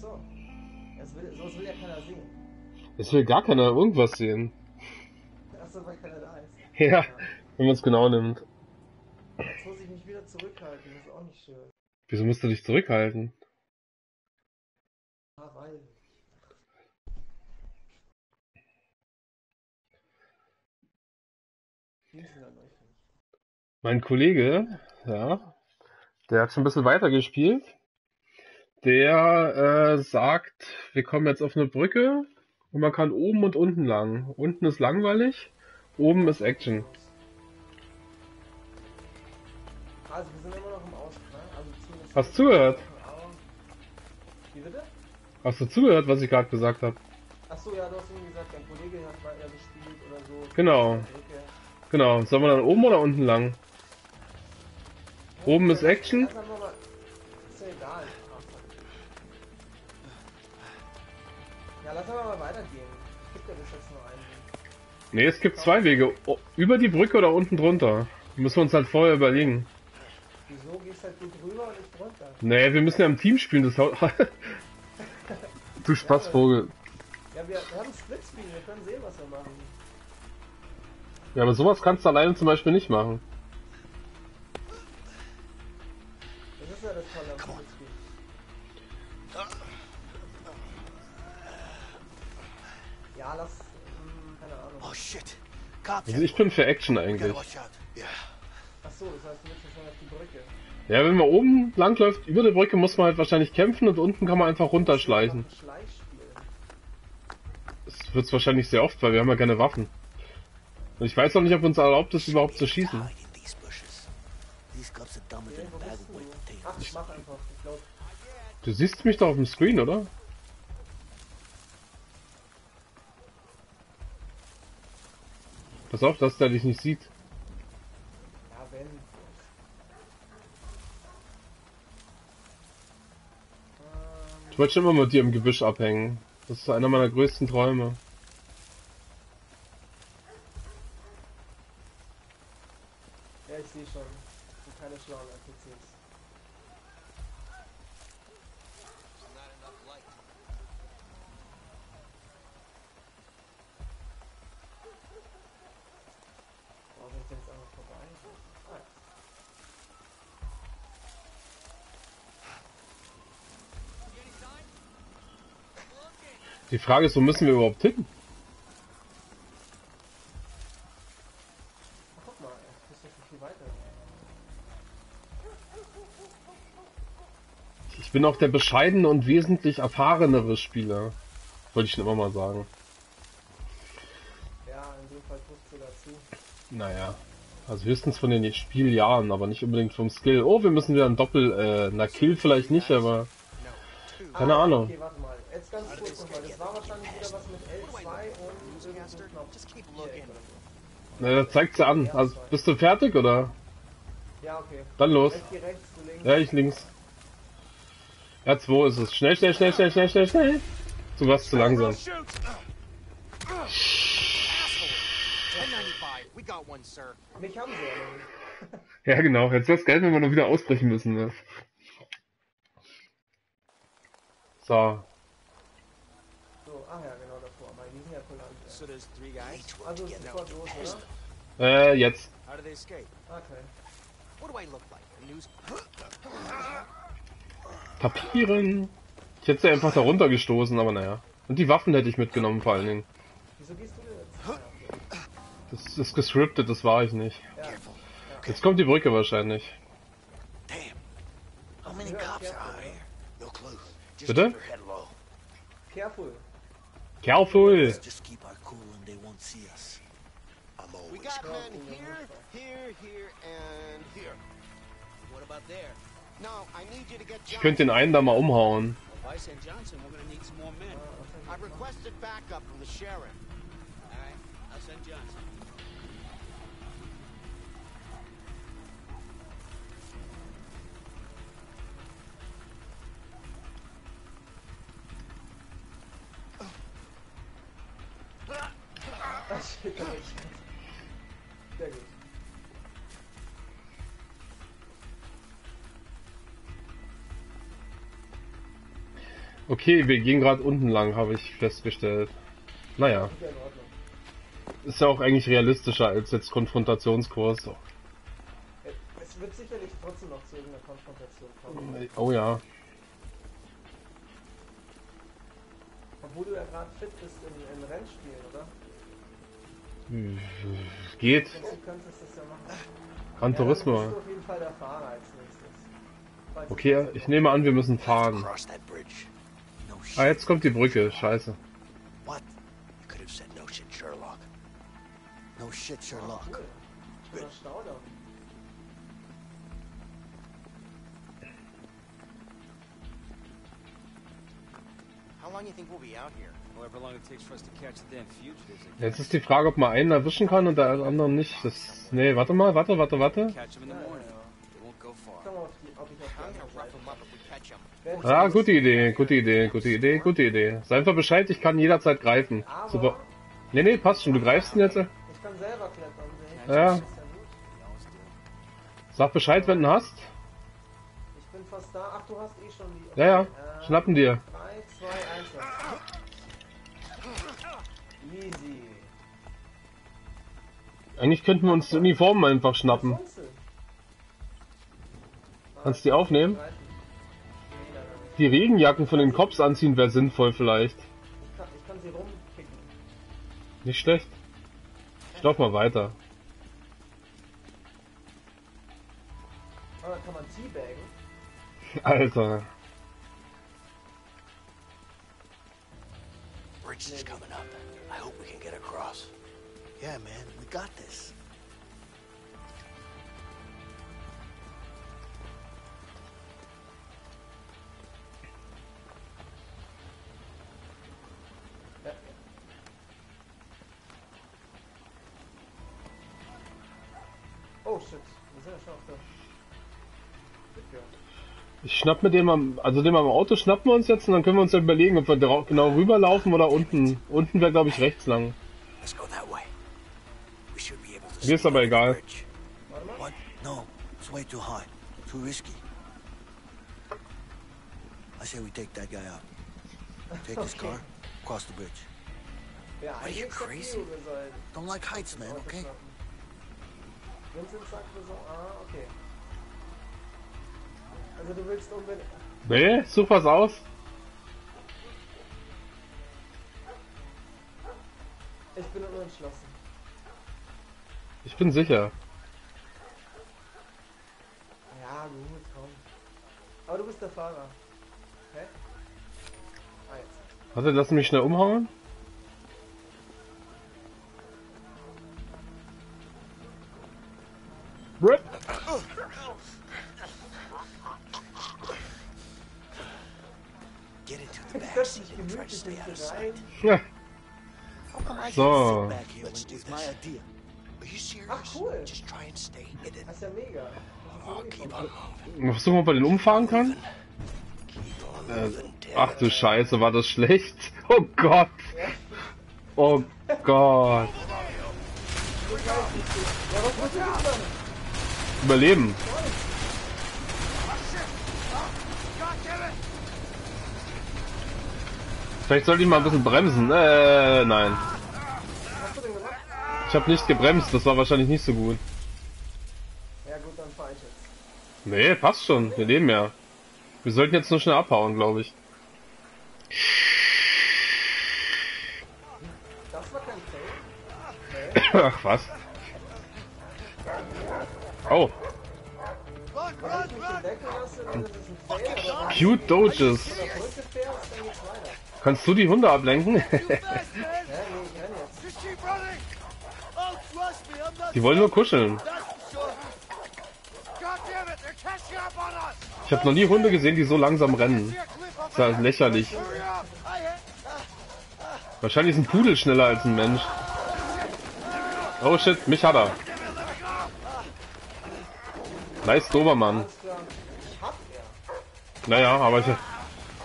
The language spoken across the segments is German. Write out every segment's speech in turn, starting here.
so. Das will, sowas will ja keiner sehen. Es will gar keiner irgendwas sehen. Achso, weil keiner da ist. Ja, wenn man es genau nimmt. Jetzt muss ich mich wieder zurückhalten, das ist auch nicht schön. Wieso musst du dich zurückhalten? Ah, weil. Mein Kollege, ja, der hat schon ein bisschen weiter gespielt. Der äh, sagt, wir kommen jetzt auf eine Brücke und man kann oben und unten lang. Unten ist langweilig, oben ist Action. Also, wir sind immer noch im Ausklang. Also, zumindest. Hast du zugehört? Wie bitte? Hast du zugehört, was ich gerade gesagt habe? Achso, ja, du hast irgendwie gesagt, dein Kollege hat weiter gespielt oder so. Genau. Genau. Sollen wir dann oben oder unten lang? Oben ist Action. einfach mal- Lass aber mal weitergehen. Gibt ja bis jetzt nur einen Weg. Nee, es gibt zwei Wege. O- Über die Brücke oder unten drunter. Müssen wir uns halt vorher überlegen. Wieso gehst halt du drüber und ich drunter? Nee, wir müssen ja im Team spielen. Das haut... du Spaßvogel. Ja, wir, wir haben Splitscreen, wir können sehen, was wir machen. Ja, aber sowas kannst du alleine zum Beispiel nicht machen. Also ich bin für Action eigentlich. Achso, das heißt, du willst mal auf die Brücke. Ja, wenn man oben langläuft, über der Brücke muss man halt wahrscheinlich kämpfen und unten kann man einfach runterschleichen. Das wird's wahrscheinlich sehr oft, weil wir haben ja keine Waffen. Und ich weiß auch nicht, ob uns erlaubt ist, überhaupt zu schießen. Du siehst mich doch auf dem Screen, oder? Pass auf, dass der dich nicht sieht. Ja, wenn. Ich wollte schon immer mit dir im Gebüsch abhängen. Das ist einer meiner größten Träume. Ja, ich sehe schon. Das sind keine schlauen NPCs. Warum ist jetzt einfach vorbei? Ah, ja. Die Frage ist, wo müssen wir überhaupt hin? Ach, guck mal, ey, bist du schon viel weiter. Ich bin auch der bescheidene und wesentlich erfahrenere Spieler. Wollte ich schon immer mal sagen. Ja, in dem Fall trifft sogar zu. Naja. Also höchstens von den Spieljahren, aber nicht unbedingt vom Skill. Oh, wir müssen wieder ein Doppel, äh, na Kill vielleicht nicht, aber keine ah, Ahnung. Okay, warte mal. Jetzt ganz kurz nochmal. Das war wahrscheinlich wieder was mit L2 und irgendein Knopf. Just keep Viereck looking. oder so. Na, das zeigt sie an. Also, bist du fertig oder? Ja, okay. Dann los. Rechts, links. Ja, ich links. Ja, 2 ist es. Schnell, schnell, schnell, schnell, schnell, schnell, schnell. Du warst zu langsam. Shoot! 1095. We got one, sir. Mich haben sie ja noch nicht. Ja, genau. Jetzt wär's geil, wenn wir noch wieder ausbrechen müssen. Ne? So. So, ach ja, genau davor. Aber die sind ja three guys. Also ist sofort los, oder? Äh, jetzt. Okay. Papieren. Ich hätte sie einfach da runtergestoßen, aber naja. Und die Waffen hätte ich mitgenommen vor allen Dingen. Wieso gehst du jetzt? Das ist gescriptet, das war ich nicht. Careful. Jetzt kommt die Brücke wahrscheinlich. Damn. How many We always got here, here, here, and here. What about there? Now, I need you to get Ich könnte den einen da mal umhauen. If I send Johnson, we're gonna need some more men. I've requested backup from the sheriff. All right, I'll send Johnson. Das steht da nicht. Sehr gut. Okay, wir gehen gerade unten lang, habe ich festgestellt. Naja, Ist ja auch eigentlich realistischer als jetzt Konfrontationskurs. Es wird sicherlich trotzdem noch zu irgendeiner Konfrontation kommen. Oh ja. Obwohl du ja gerade fit bist in, in Rennspielen, Geht. Gran Turismo. Okay, ich nehme an, wir müssen fahren. Ah, jetzt kommt die Brücke. Scheiße. No shit, Sherlock. Staudamm. How long you think we'll be out here? Jetzt ist die Frage, ob man einen erwischen kann und der andere nicht. Das. Nee, warte mal, warte, warte, warte. Ah, gute Idee, gute Idee, gute Idee, gute Idee. Sei einfach Bescheid, ich kann jederzeit greifen. Super. Nee, nee, passt schon. Du greifst ihn jetzt. ich kann selber klettern. Ja. Sag Bescheid, wenn du ihn hast. Ich bin fast da. Ach, du hast eh schon die. Ja, ja. Äh, Schnappen dir. Eigentlich könnten wir uns die Uniformen einfach schnappen. Kannst du die aufnehmen? Die Regenjacken von den Cops anziehen wäre sinnvoll vielleicht. Ich kann, sie rumkicken. Nicht schlecht. Ich lauf mal weiter. Aber kann man teabaggen? Alter. Bridge is coming up. I hope we can get across. Yeah, man, we got this. Oh shit, wir sind ja schon auf der. Brücke. Ich schnapp mir den mal, also den mal im Auto schnappen wir uns jetzt und dann können wir uns ja überlegen, ob wir genau rüberlaufen oder unten. Unten wäre glaube ich rechts lang. Bridge. Warte mal. What? No, it's way too high. Too risky. I say we take that guy out. Take his Okay. car, cross the bridge. Ja, Are you crazy? Theo, Don't like heights, man, okay? schnappen. Vincent sagt wir so, ah, okay. Also du willst unbedingt. Nee, such was aus. Ich bin unentschlossen. Ich bin sicher. Ja, gut, komm. Aber du bist der Fahrer. Hä? Ah, jetzt. Warte, lass mich schnell umhauen. Rip. Get into the back seat and try to stay out of sight. So. Let's do this. My idea? Are you serious? Ach, cool. Just try and stay hidden. Das ist ja mega. Versuchen, ob man den umfahren on Äh, ach du Scheiße, war das schlecht. Oh Gott. Oh Gott. Überleben. Vielleicht sollte ich mal ein bisschen bremsen. Äh, nein. Was hast du denn gemacht? Ich habe nicht gebremst, das war wahrscheinlich nicht so gut. Ja gut, dann fahr ich jetzt. Nee, passt schon. Wir leben ja. Wir sollten jetzt nur schnell abhauen, glaube ich. Das war kein Fail. Ach was. Oh, cute Doges. Kannst du die Hunde ablenken? Hä? Nee, ich renn jetzt. Just keep running. Oh, trust me, I'm not Die wollen nur kuscheln. Ich habe noch nie Hunde gesehen, die so langsam rennen. Das ist there. lächerlich. Wahrscheinlich ist ein Pudel schneller als ein Mensch. Oh shit, mich hat er. Nice Dobermann. Er. Naja, aber ich,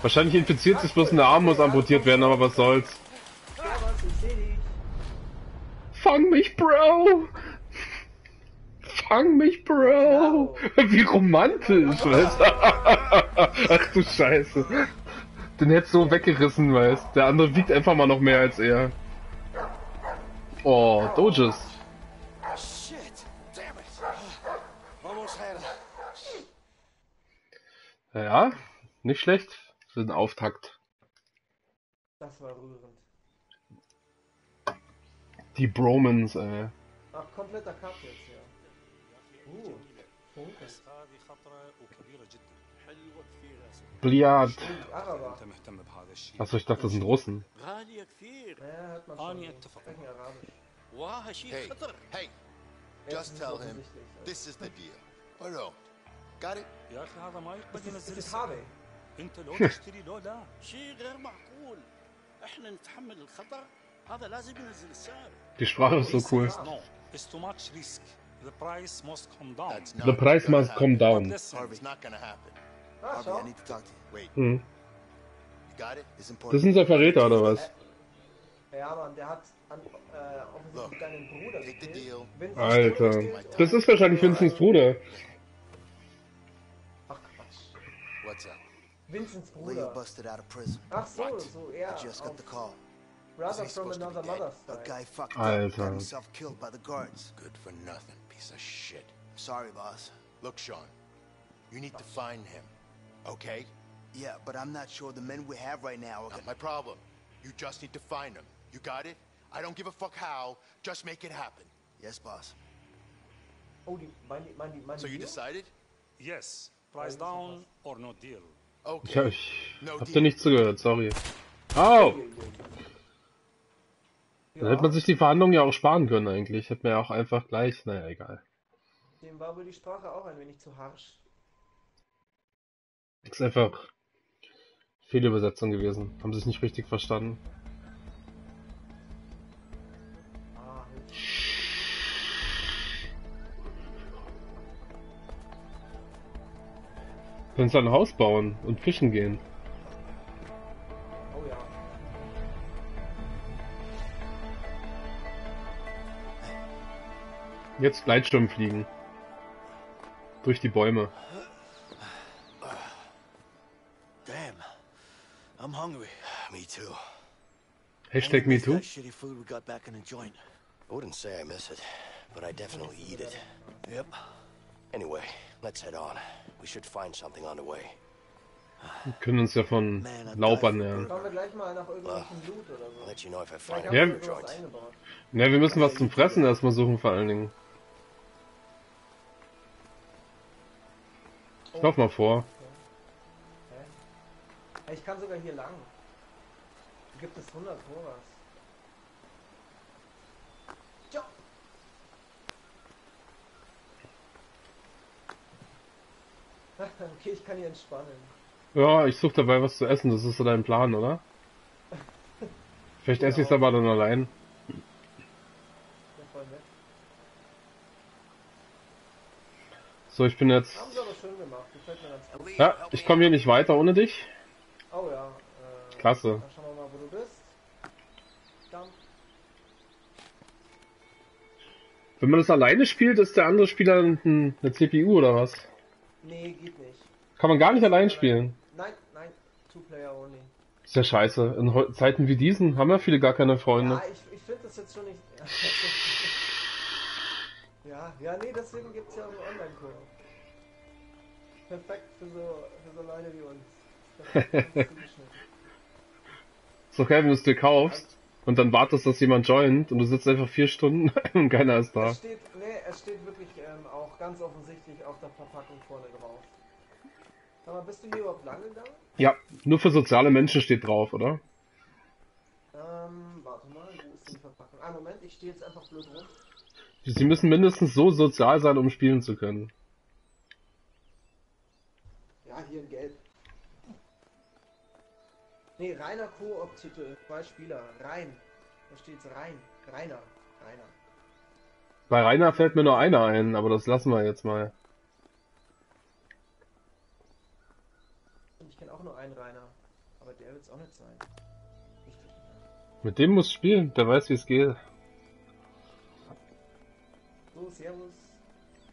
wahrscheinlich infiziert sich bloß ein Arm muss amputiert werden, aber was soll's. Fang mich, Bro! Fang mich, Bro! Wie romantisch, weißt du? Ach du Scheiße. Den hättest du so weggerissen, weißt. Der andere wiegt einfach mal noch mehr als er. Oh, Doges. Shit! Damn it! Almost had it. Ja, nicht schlecht für den Auftakt. Das war rührend. Die Bromans, ey. Ach, kompletter Cut jetzt, ja. Uh, Funke. هذه خطرة وكبيرة جدا حلوة كثير يا سيدي Bliat. Stimmt, Araber. انت مهتم بهذا الشيء Achso, ich dachte, das sind Russen. غالية كثير Naja, hört man Ah, schon. nee, Die اتفق. Sprechen Arabisch. وها شيء Hey, خطر hey, Jetzt just ist es tell him offensichtlich. this is the deal. Or don't. Got it? يا اخي هذا ما يقبل Ist es- ينزل ist es السعر Harvey? انت لو تشتري لو لا شيء غير معقول احنا نتحمل الخطر هذا لازم ينزل السعر Die Sprache ist so cool. no it's too much risk the price must come down The price must come down. Ah. I Hm. you got it? It's Das sind so Verräter oder was? Ja, Mann, der hat an, äh, offensichtlich deinen Bruder gekillt. Alter. Das ist wahrscheinlich Vincents Bruder. Ach Quatsch. What's up? Vincents Leo Bruder. busted out of prison. Ach so, so I er. just got the call. Brother He's from another dead. mother's A side. guy fucked up, Alter. got himself killed by the guards. Good for nothing, piece of shit. Sorry, boss. Look, Sean, you need to find him, okay? Yeah, but I'm not sure the men we have right now are Not gonna... my problem. You just need to find him. You got it? I don't give a fuck how. Just make it happen. Yes, boss. Oh, die, meinen die, meinen die, meinen So you die? decided? yes price oh, down or no deal Ich, Okay. ich No hab dir deal. nicht zugehört, sorry. Au! Ja, Dann hätte man sich die Verhandlungen ja auch sparen können eigentlich. Hätte man ja auch einfach gleich, naja, egal. dem war wohl die Sprache auch ein wenig zu harsch. Ist einfach Fehlübersetzung gewesen. Haben sich nicht richtig verstanden. Ah. Können sie ein Haus bauen und fischen gehen. Jetzt Gleitschirm fliegen. Durch die Bäume. Damn. I'm hungry. Me too. Hashtag MeToo. That shitty food we got back in the joint. I wouldn't say I miss it, but I definitely eat it. Yep. Anyway, let's head on. We should find something on the way. Wir können uns ja von Laub ernähren. Ja. wir müssen was zum Fressen erstmal suchen vor allen Dingen. Ich lauf mal vor. Hä? Ich kann sogar hier lang. Hier gibt es 100 Horas. Tja. okay, ich kann hier entspannen. Ja, ich suche dabei was zu essen. Das ist so dein Plan, oder? Vielleicht esse ich es aber dann allein. Ja, voll nett. So, ich bin jetzt. Ja, ich komme hier nicht weiter ohne dich. Oh ja. Äh, Klasse. Dann schauen wir mal, wo du bist. Dann. Wenn man das alleine spielt, ist der andere Spieler ein- eine CPU oder was? Nee, geht nicht. Kann man gar nicht allein spielen. Nein, nein. Two Player only. Ist ja scheiße. In Zeiten wie diesen haben ja viele gar keine Freunde. Ja, ich, ich finde das jetzt schon nicht. ja, ja, nee, deswegen gibt es ja auch einen Online-Kurs. Perfekt für so, für so Leute wie uns. Ist okay, wenn du es dir kaufst und dann wartest, dass jemand joint und du sitzt einfach vier Stunden und keiner ist da. Es steht, nee, es steht wirklich ähm, auch ganz offensichtlich auf der Verpackung vorne drauf. Mal, bist du hier überhaupt lange da? Ja, nur für soziale Menschen steht drauf, oder? Ähm, warte mal, wo ist die Verpackung? Ah, Moment, ich stehe jetzt einfach blöd rum. Sie müssen mindestens so sozial sein, um spielen zu können. Ja, hier in Gelb. Nee, reiner Koop-Titel, zwei Spieler, rein. Da steht's rein, reiner, reiner. Bei Rainer fällt mir nur einer ein, aber das lassen wir jetzt mal. Und ich kenne auch nur einen Rainer, aber der wird's auch nicht sein. Mit dem muss spielen, der weiß, wie es geht.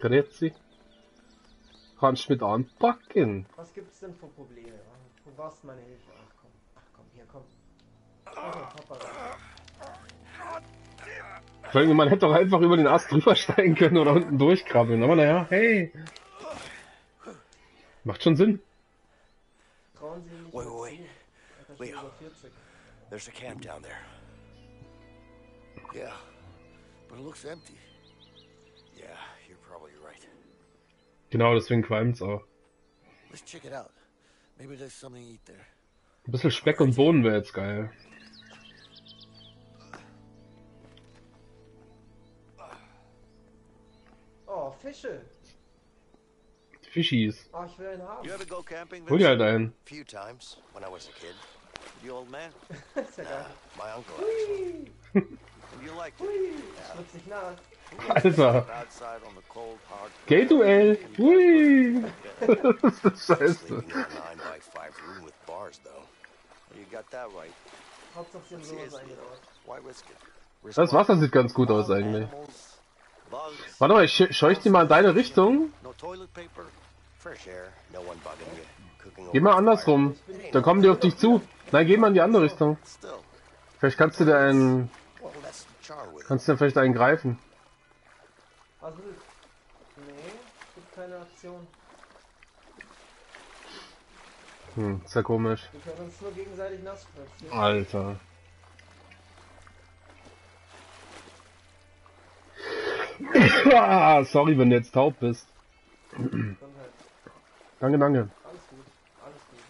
Grüezi. Kannst mit anpacken. Was gibt's denn für Probleme? Du brauchst meine Hilfe. Ach komm. komm. Also, Papa. Vor allem, man hätte doch einfach über den Ast drüber steigen können oder unten durchkrabbeln. Aber naja, hey. Macht schon Sinn. Trauen Sie nicht Wait, wait, schon Leo. über 40. There's a camp down there. Yeah, but it looks empty. Yeah. Genau, deswegen qualmt's auch. Let's check it out. Maybe there's something to eat there. Ein bisschen Speck und Bohnen wäre jetzt geil. Oh, Fische. Fischis. Oh, ich will einen haben. You ever go camping? Hol dir halt einen. few times when I was a kid. The old man? geil. My uncle. Alter. Gay-Duell. Hui. das ist scheiße. Das? Wasser sieht ganz gut aus eigentlich. Warte mal, ich sch- scheuch die mal in deine Richtung. Geh mal andersrum. Dann kommen die auf dich zu. Nein, geh mal in die andere Richtung. Vielleicht kannst du dir einen, fire. Well, that's the char with it. Kannst du dir vielleicht einen greifen. Was will? Nee, gibt keine Aktion. Hm, ist ja komisch. Wir können uns nur gegenseitig nass spritzen. Alter. Ah, sorry, wenn du jetzt taub bist. Gesundheit. Danke, danke. Alles gut. Alles gut.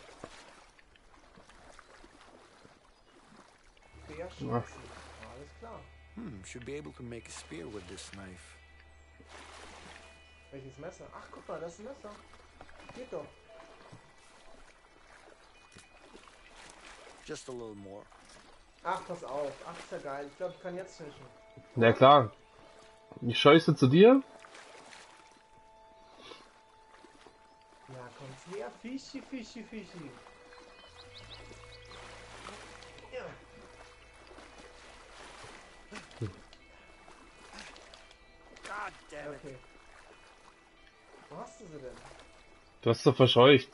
Querschnitzen. Hmm, should be able to make a spear with this knife. Welches Messer? Ach, guck mal, das ist ein Messer. Geht doch. Just a little more. Ach, pass auf. Ach, ist ja geil. Ich glaube, ich kann jetzt fischen. Na klar. Ich scheuße zu dir. Ja, kommt's her. Fischi, Fischi, Fischi. Okay. Wo hast du sie denn? Du hast doch verscheucht.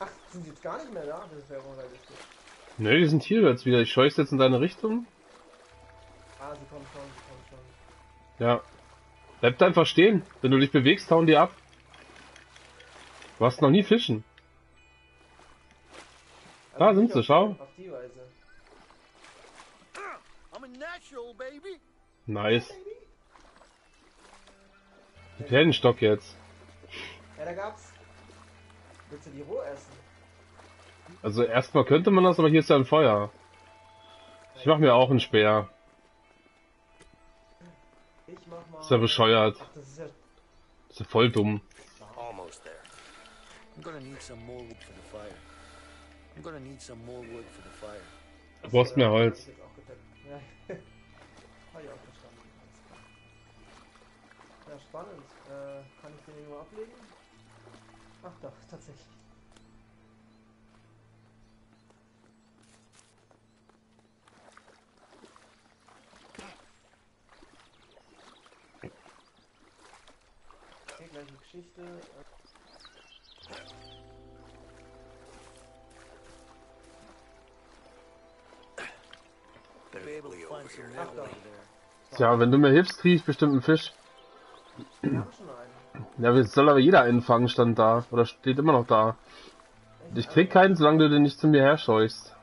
Ach, sind sie jetzt gar nicht mehr da? Das wäre unrealistisch. Nö, die sind hier jetzt wieder. Ich scheuße jetzt in deine Richtung. Ah, sie kommen schon, sie kommen schon. Ja. Bleib einfach stehen. Wenn du dich bewegst, hauen die ab. Du hast noch nie fischen. Da sind sie, auf- schau. Auf die Weise. I'm a natural, baby. Nice. Mit Heldenstock jetzt. Ja, da gab's. Willst du die roh essen? Also erstmal könnte man das, aber hier ist ja ein Feuer. Ich mach mir auch einen Speer. Ich mach mal. Ist ja bescheuert. Ach, das ist ja. Ist ja voll dumm. Almost there. I'm gonna need some more wood for the fire. I'm gonna need some more wood for the fire. Du brauchst mehr Holz. Ja. Ja, spannend. Äh, kann ich den irgendwo ablegen? Ach doch, tatsächlich. Okay, gleiche Geschichte. Ach doch. Tja, wenn du mir hilfst, kriege ich bestimmt einen Fisch. Wir haben schon einen. Ja, jetzt soll aber jeder einen fangen, stand da. Oder steht immer noch da. Ich krieg keinen, solange du den nicht zu mir herscheuchst.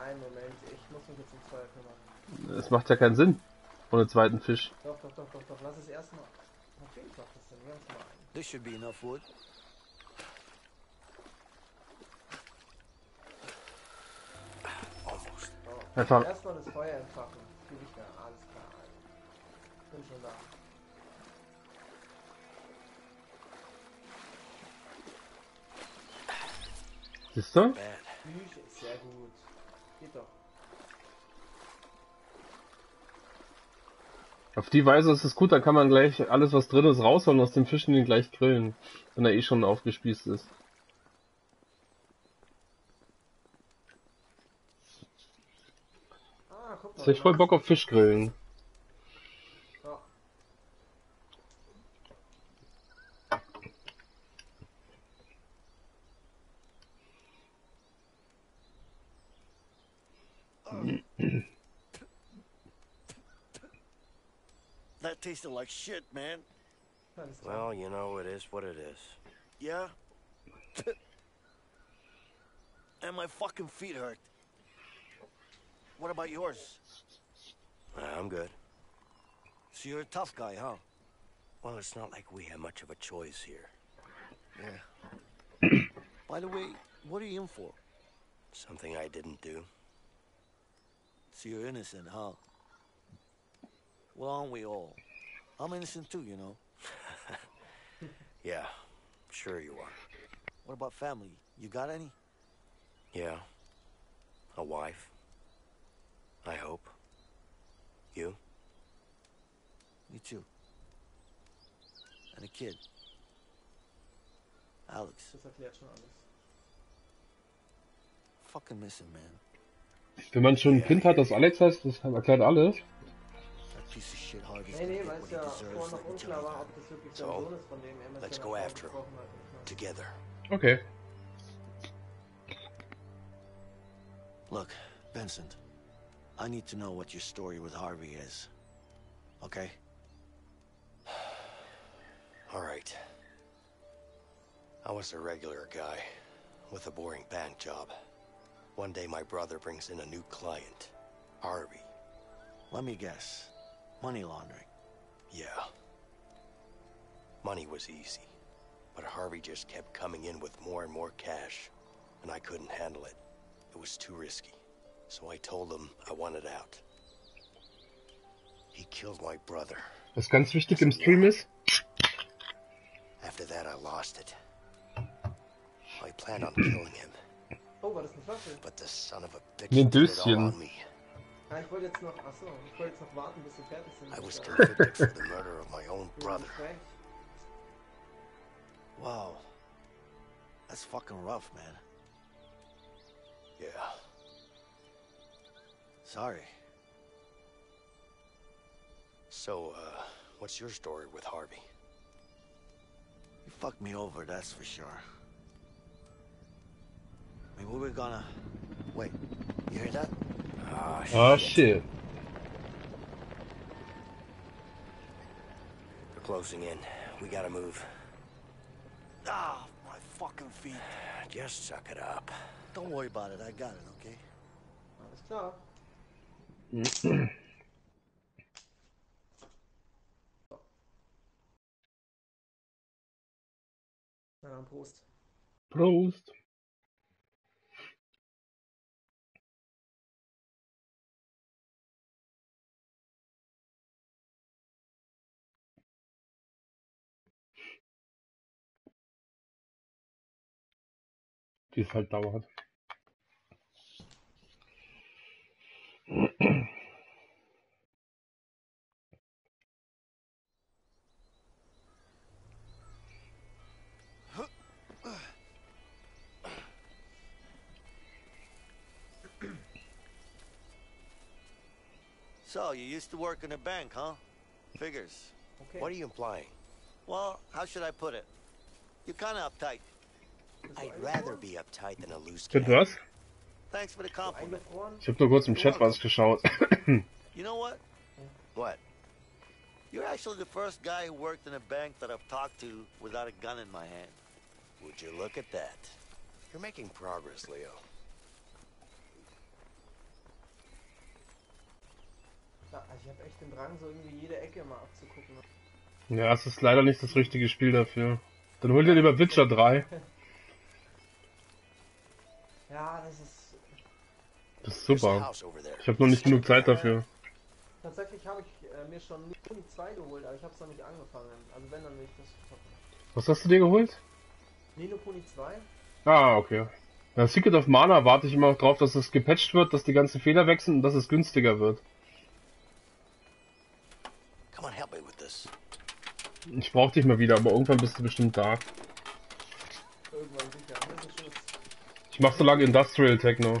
Einen Moment, ich muss mich jetzt um zwei kümmern. Es macht ja keinen Sinn. Ohne zweiten Fisch. Doch, doch, doch, doch, doch. Lass es erstmal. Natürlich macht das Sinn. Wir haben es mal einen. This should be enough wood. Einfach- Erstmal das Feuer entfachen. Viel wichtiger. Alles klar. Bin schon da. Bad. Bücher, sehr gut. Geht doch. Auf die Weise ist es gut, da kann man gleich alles, was drin ist, rausholen aus dem Fisch und gleich grillen. Wenn er eh schon aufgespießt ist. Ah, guck mal. Jetzt hab ich voll Bock auf Fischgrillen. That tasted like shit, man. Well, you know, it is what it is. Yeah? and my fucking feet hurt. What about yours? I'm good. So you're a tough guy, huh? Well, it's not like we have much of a choice here. Yeah. By the way, what are you in for? Something I didn't do. So you're innocent, huh? Well, aren't we all? I'm innocent too, you know. Yeah, sure you are. What about family? You got any? Yeah. A wife. I hope. You? Me too. And a kid. Alex. Das erklärt schon alles. Fucking miss him, man. Wenn man schon ein Kind hat, das Alex heißt, das erklärt alles. That piece of shit Harvey's Nee, nee, weil what es he ja deserves vorher noch unklar war, ob das wirklich So, sein Sohn ist, von dem er let's go after him. gesprochen hat. Together. Okay. Look, Vincent. I need to know what your story with Harvey is. Okay? All right. I was a regular guy with a boring bank job. One day my brother brings in a new client, Harvey. Let me guess. Money laundering. Yeah. Money was easy, but Harvey just kept coming in with more and more cash, and I couldn't handle it. It was too risky. So I told him I wanted out. He killed my brother. Was ganz wichtig im Stream ist, After that, I lost it. I planned on killing him, Oh, war das eine Flasche? but the son of a bitch Wie ein all Döschen. me. Ja, ich wollte jetzt noch, achso, ich wollte jetzt noch warten, bis wir fertig sind. I was convicted for the murder of my own brother. Wow. That's fucking rough, man. Yeah. Sorry. So, uh, what's your story with Harvey? You fucked me over, that's for sure. I mean, we were gonna... Wait, you hear that? Ah, ah shit. They're closing in. We gotta move. Ah, my fucking feet. Just suck it up. Don't worry about it, I got it, okay? Alles klar. Na dann, Prost. Prost. Es halt dauert. So, you used to work in a bank, huh? Figures. Okay. What are you implying? Well, how should I put it? You're kinda uptight. Bist du I'd eingefroren? rather be uptight than a loose Bitte cannon. was? Thanks for the compliment. Eingefroren? Ich habe nur kurz im Chat was geschaut. You know what? What? You're actually the first guy who worked in a bank that I've talked to without a gun in my hand. Would you look at that? You're making progress, Leo. Ja, ich habe echt den Drang, so irgendwie jede Ecke mal abzugucken. ja, es ist leider nicht das richtige Spiel dafür. Dann hol dir lieber Witcher 3. Ja, das ist. Das ist super. Ich habe noch nicht genug Zeit dafür. Tatsächlich habe ich äh, mir schon Mini 2 geholt, aber ich habe es noch nicht angefangen. Also wenn, dann will ich das zocken. Was hast du dir geholt? Nino Kuni 2? Ah, okay. Ja, Secret of Mana warte ich immer noch drauf, dass es gepatcht wird, dass die ganzen Fehler sind und dass es günstiger wird. Come on, help me with this. Ich brauch dich mal wieder, aber irgendwann bist du bestimmt da. Ich mach so lange Industrial Techno.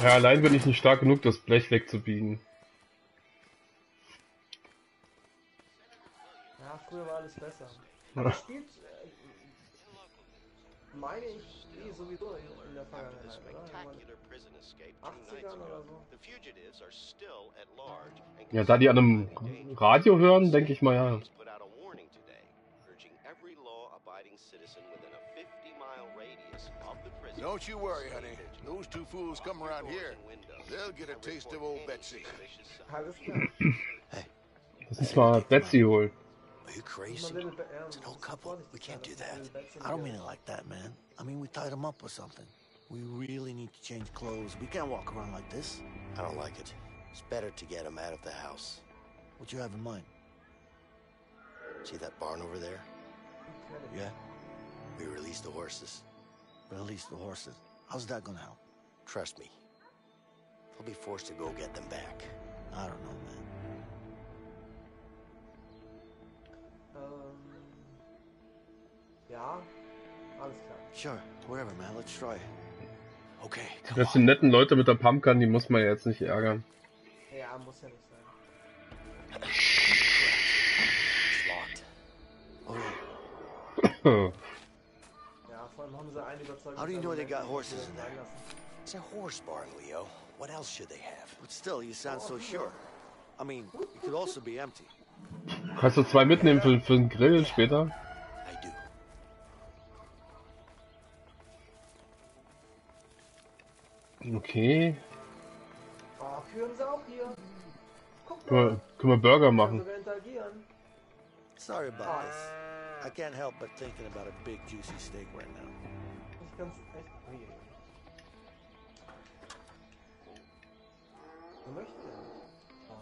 Ja, allein bin ich nicht stark genug, das Blech wegzubiegen. Ja, früher war alles besser. Aber ja. spielt, äh, meine ich, sowieso in, in der Vergangenheit, oder? spectacular prison escape two nights ago. The fugitives are still at large and Ja, da die an einem. Radio hören, denke ich mal ja. Police put out a warning today, urging every law-abiding citizen within a 50-mile radius of the prison. Don't you worry, honey. Those two fools come around here. doors and windows They'll get a taste of old Betsy. suspicious signs. Alles. Lass uns mal Betsy holen. Are you crazy? Little Be- ja, It's an old couple. We can't do that. I don't mean it like that, man. I mean, we tied him up or something. We really need to change clothes. We can't walk around like this. I don't like it. It's better to get him out of the house. What you have in mind? See that barn over there? Yeah? We release the horses. Release the horses. How's that gonna help? Trust me. They'll be forced to go get them back. I don't know, man. Ja, alles klar. Sure, whatever, man. Let's try it. Okay, come Das sind on. netten Leute mit der Pumpgun, die muss man ja jetzt nicht ärgern. Ja, muss ja nicht sein. Oh. Ja, vor allem haben sie einen überzeugt. How do you know they got horses in there? It's a horse barn, Leo. What else should they have? But still, you sound so sure. I mean, it could also be empty. Kannst du zwei mitnehmen für, für den Grill später? Okay. Oh, haben sie auch hier. Guck Können mal. wir, können wir Burger Können machen. Sorry about Ah, this. I can't help but thinking about a big, juicy steak right now. Ich kann's echt. Ui. Wir möchten ja nicht. Ah.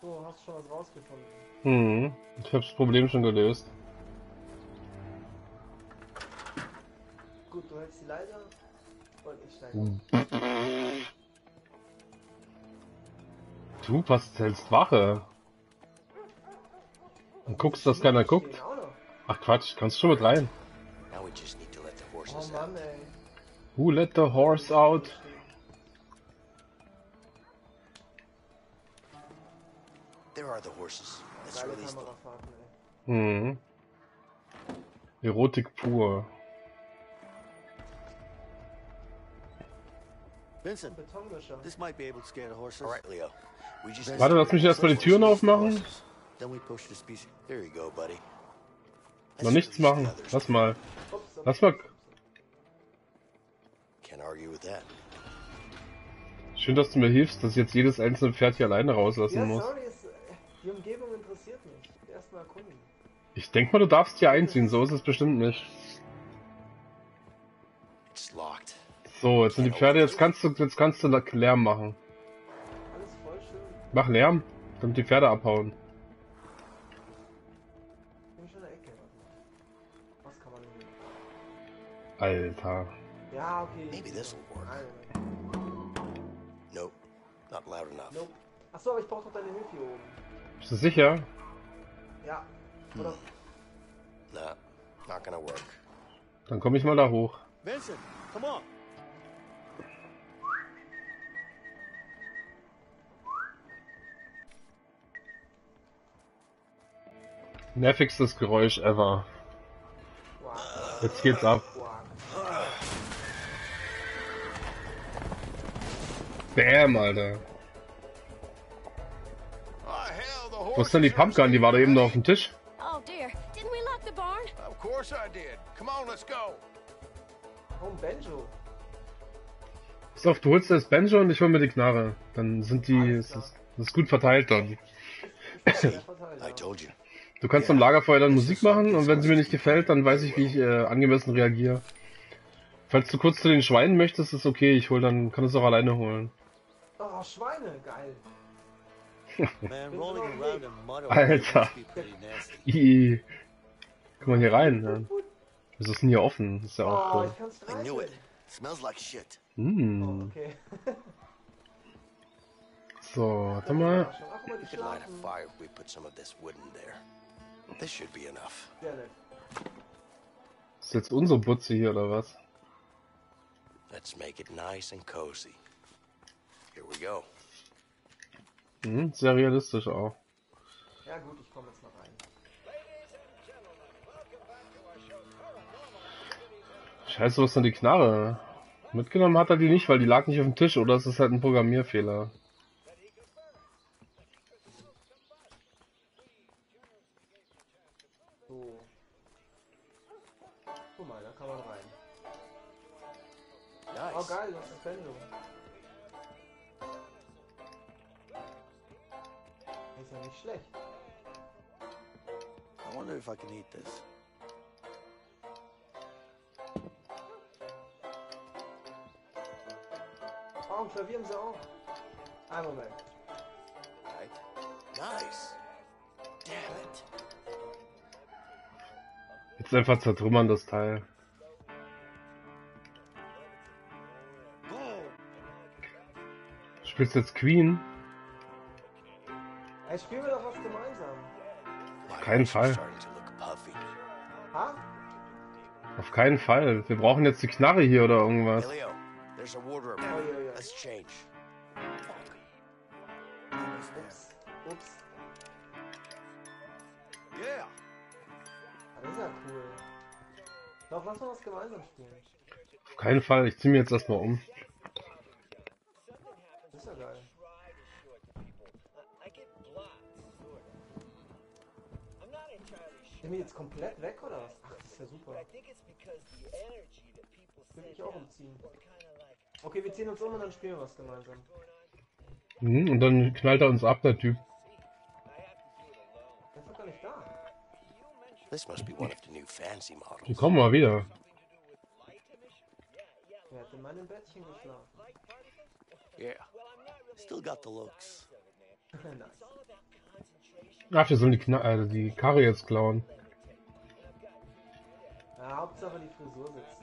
So, hast schon was rausgefunden. Hm. Ich habe das Problem schon gelöst. Hältst die Leiter und ich steige. Hm. Du passt hältst Wache. Und guckst, dass keiner guckt. Ach Quatsch, kannst schon mit rein. Oh Mann, ey. Who let the horse out? There are the horses. Let's release them. Hm. Erotik pur. Vincent, Betonmischer. this might be able to scare the horses. All right, Leo. We just Warte, lass mich erstmal die Türen aufmachen. Then we push the species. There you go, buddy. Noch nichts machen. Lass mal. Lass mal. ups, ups. Can't argue with that. Schön, dass du mir hilfst, dass ich jetzt jedes einzelne Pferd hier alleine rauslassen Ja, muss. sorry, die Umgebung interessiert mich. Erstmal erkundigen. Ich denk mal, du darfst hier einziehen. So ist es bestimmt nicht. It's locked. So, jetzt sind die Pferde. Jetzt kannst du, jetzt kannst du Lärm machen. Alles voll schön. Mach Lärm, damit die Pferde abhauen. Bin schon in der Ecke. Warte mal. Was kann man denn hier? Alter. Ja, okay. Maybe this'll work. Nein, Nope. Not loud enough. Nope. Achso, aber ich brauche doch deine Hilfe hier oben. Bist du sicher? Ja. Oder? Nah, not gonna work. Dann komme ich mal da hoch. Vincent, come on. Nervigstes Geräusch ever. Jetzt geht's ab. Bam, Alter. Wo ist denn die Pumpgun? Die war da eben noch auf dem Tisch. Oh dear, didn't we lock the barn? Of course I did. Come on, let's go. Ein Banjo. Pass auf, du holst das Banjo und ich hol mir die Knarre. Dann sind die, es ist, das ist gut verteilt dann. I told you. Du kannst am Lagerfeuer dann Musik machen und wenn sie mir nicht gefällt, dann weiß ich, wie ich äh, angemessen reagiere. Falls du kurz zu den Schweinen möchtest, ist okay, ich hol dann, kann es auch alleine holen. Oh, Schweine, geil. Man, rolling around in mud Alter. Guck mal hier rein. Ja. Wieso ist denn hier offen? ist ja auch Oh, cool. ich kann's I knew it. streicheln. Smells like shit. Oh, okay. So, warte mal. This should be enough. Ist jetzt unsere Butze hier oder was? Let's make it nice and cozy. Here we go. Hm, sehr realistisch auch. Ja gut, ich komme jetzt mal rein. Scheiße, was ist denn die Knarre? Mitgenommen hat er die nicht, weil die lag nicht auf dem Tisch, oder es ist halt ein Programmierfehler. Einfach zertrümmern das Teil. Spielst jetzt Queen? Ey, spielen wir doch was gemeinsam. My keinen Fall. Ha? Auf keinen Fall. Wir brauchen jetzt die Knarre hier oder irgendwas. Fall. Ich zieh mir jetzt erstmal um. Das ist ja geil. Sind wir jetzt komplett weg oder was? Ach, das ist ja super. Will ich auch umziehen. Okay, wir ziehen uns um und dann spielen wir was gemeinsam. Mhm, und dann knallt er uns ab, der Typ. Der ist doch gar nicht da. This must be one of the new fancy Die models. kommen mal wieder. Meinem Bettchen geschlafen? Yeah. Still got the looks. nice. Ach, wir sollen die, Kna äh, die Karre jetzt klauen. Ja, Hauptsache die Frisur sitzt.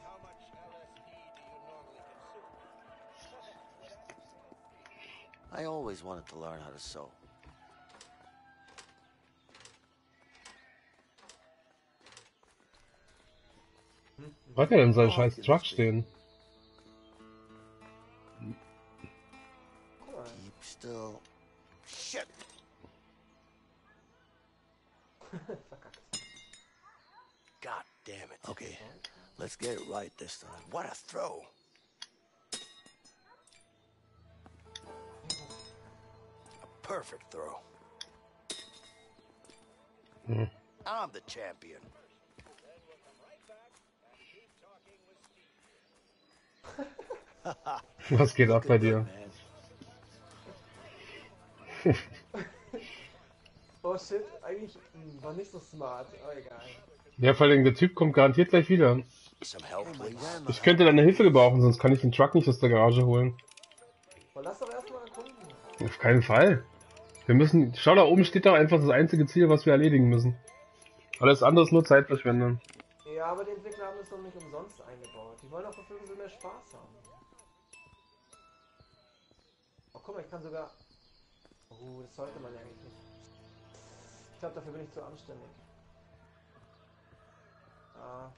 I always wanted to learn how to sew. Wo hat er denn seinen scheiß Truck stehen? Still. Shit. God damn it. Okay, let's get it right this time. What a throw. A perfect throw. Hmm. I'm the champion. Was geht ab bei dir? Man. Oh shit, eigentlich hm, war nicht so smart, aber egal. Ja, vor allem der Typ kommt garantiert gleich wieder. Please. Ich könnte deine Hilfe gebrauchen, sonst kann ich den Truck nicht aus der Garage holen. Lass doch erstmal erkunden. Auf keinen Fall. Wir müssen. Schau, da oben steht doch einfach das einzige Ziel, was wir erledigen müssen. Alles andere ist nur Zeitverschwendung. Ja, aber die Entwickler haben das doch nicht umsonst eingebaut. Die wollen auch dafür ein bisschen mehr Spaß haben. Oh, guck mal, ich kann sogar... Oh, das sollte man ja eigentlich nicht. Ich glaube, dafür bin ich zu anständig. Ah,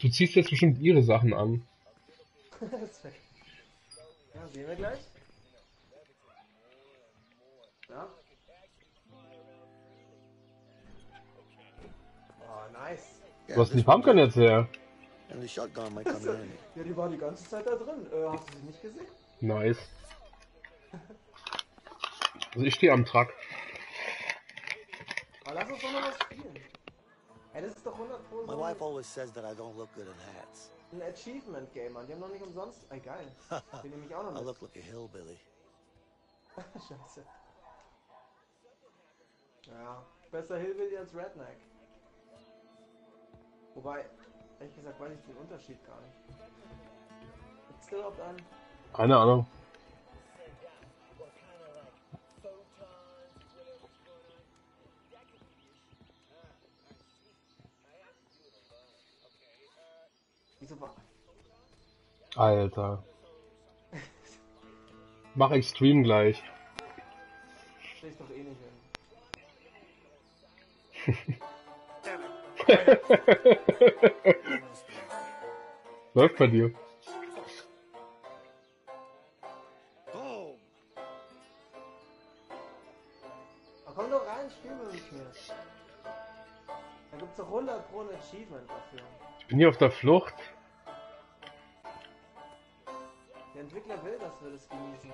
Du ziehst jetzt bestimmt ihre Sachen an. das. Ja, sehen wir gleich. Ja. Oh, nice. Du hast den Pumpkin jetzt her. And the shotgun might come in. Ja, die war die ganze Zeit da drin. Äh, hast du sie nicht gesehen? Nice. Also ich stehe am Truck. Aber lass uns doch noch was spielen. Ey, das ist doch 100 Pro My wife always says that I don't look good in hats. ein Achievement Game, Mann. Die haben noch nicht umsonst. Ey, geil. Den nehme ich auch noch I mit. look like a hillbilly. Scheiße. Ja, besser Hillbilly als Redneck. Wobei, ehrlich gesagt, weiß ich den Unterschied gar nicht. Da überhaupt einen? Keine Ahnung. Wieso war. Alter. Mach Extreme gleich. Steh ich doch eh nicht hin. Läuft bei dir. Boom. Komm doch rein, spiel wir nicht mehr. Da gibt's doch 100 Pro Achievement dafür. Ich bin hier auf der Flucht. Der Entwickler will, dass wir das genießen.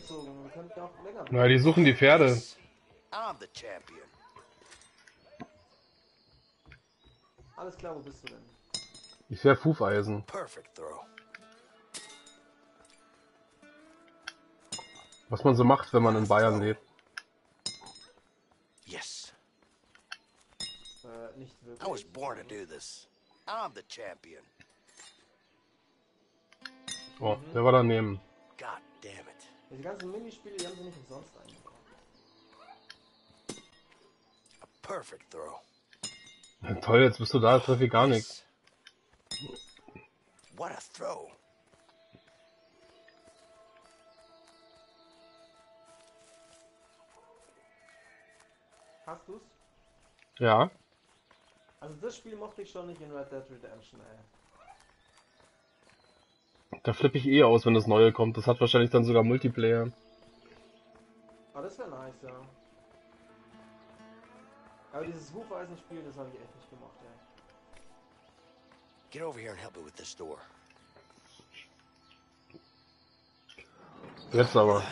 Ausgezogen. Wir könnten auch länger Na, die suchen die Pferde. Alles klar, wo bist du denn? Ich wäre throw. Was man so macht, wenn man in Bayern lebt. Yes. Äh, nicht I was wirklich. born to do this. I'm the champion. Oh, der war daneben. God damn it. Diese ganzen Minispiele, die haben sie nicht umsonst eingebaut. A perfect throw. Ja, toll, jetzt bist du da, treffe ich gar nichts. What a throw. Hast du's? Ja. Also das Spiel mochte ich schon nicht in Red Dead Redemption, ey. Da flippe ich eh aus, wenn das neue kommt. Das hat wahrscheinlich dann sogar Multiplayer. Aber das wäre nice, ja. Aber dieses Hufeisenspiel, das habe ich echt nicht gemacht, ey. Get over here and help me with this door. Jetzt aber.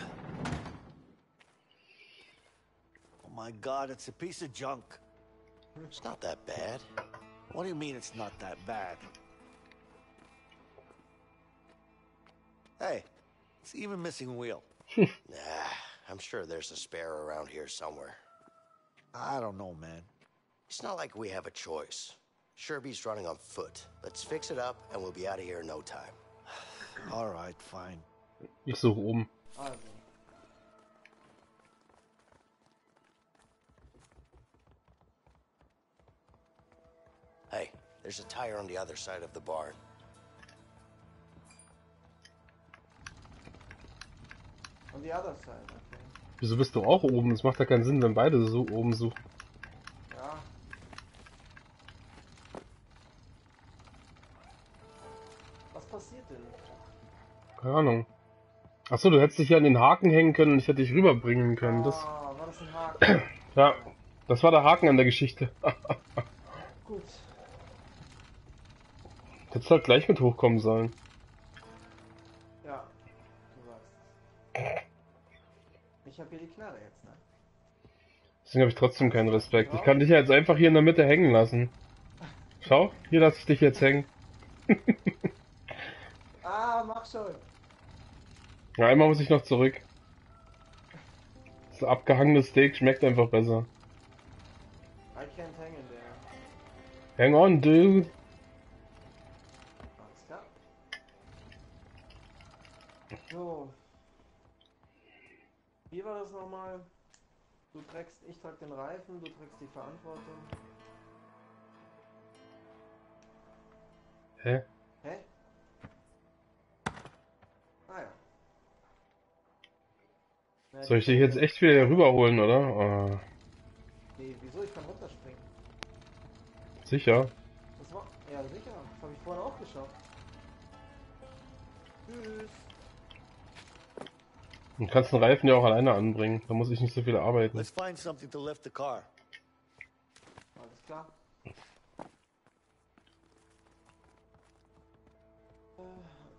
Oh my god, it's a piece of junk. It's not that bad. What do you mean it's not that bad? Hey, it's even missing a wheel. Nah, I'm sure there's a spare around here somewhere. I don't know, man. It's not like we have a choice. Sherby's running on foot. Let's fix it up and we'll be out of here in no time. All right, fine. Ich suche oben. Also. Hey, there's a tire on the other side of the barn. On the other side, okay. Wieso bist du auch oben? Es macht ja keinen Sinn, wenn beide so oben suchen. Ja. Was passiert denn? Keine Ahnung. Achso, du hättest dich hier an den Haken hängen können und ich hätte dich rüberbringen können. Das, Ah, war das ein Haken? ja, das war der Haken an der Geschichte. Gut. Hättest halt gleich mit hochkommen sollen. Ich habe hier die Knarre jetzt, ne? Deswegen habe ich trotzdem keinen Respekt. Ich kann dich ja jetzt einfach hier in der Mitte hängen lassen. Schau, hier lasse ich dich jetzt hängen. Ah, mach schon. Ja, einmal muss ich noch zurück. Das abgehangene Steak schmeckt einfach besser. I can't hang in there. Hang on, dude. Wie war das nochmal? Du trägst, ich trag den Reifen, du trägst die Verantwortung. Hä? Hä? Ah ja. Na, Soll ich dich jetzt echt wieder rüberholen, oder? Ah, Nee, wieso? Ich kann runterspringen. sicher. Das war. Ja, sicher. Das habe ich vorhin auch geschafft. Du kannst den Reifen ja auch alleine anbringen. Da muss ich nicht so viel arbeiten. Let's find something to lift the car. Alles klar. Äh,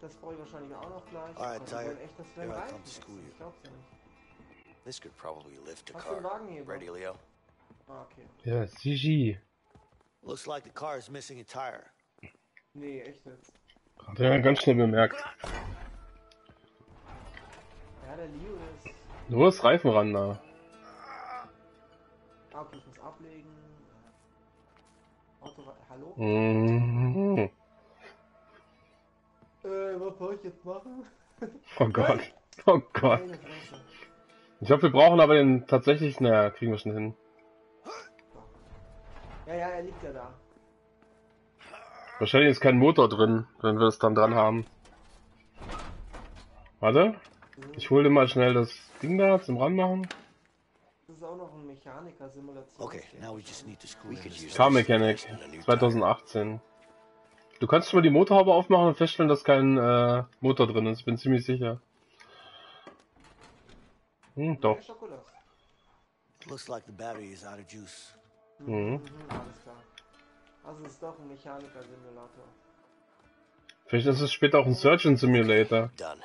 Das brauche ich wahrscheinlich auch noch gleich. Alright, Tiger. Here I come to school you. Nicht. This could probably lift a car. Ready, Leo? Ah, okay. Ja, GG. Looks like the car is missing a tire. Nee, echt jetzt. Hat er ja ganz schnell bemerkt. Nur das Reifenrand da. Ah, okay, ich muss ablegen. Auto. Hallo? Mhm. Äh, was soll ich jetzt machen? Oh Gott. Oh Gott. Ich glaube, wir brauchen aber den tatsächlich. Naja, kriegen wir schon hin. Ja, ja, er liegt ja da. Wahrscheinlich ist kein Motor drin, wenn wir es dann dran haben. Warte. Ich hole dir mal schnell das Ding da zum Ranmachen. Das ist auch noch ein Mechaniker-Simulation. Okay, now we just need to use Car Mechanic in a new tire. 2018. Du kannst schon mal die Motorhaube aufmachen und feststellen, dass kein äh, Motor drin ist. Bin ziemlich sicher. Hm, doch. Looks like the battery is out of juice. Mhm. Mhm, alles klar. Also es ist doch ein Mechaniker-Simulator. Vielleicht ist es später auch ein Surgeon Simulator. Done.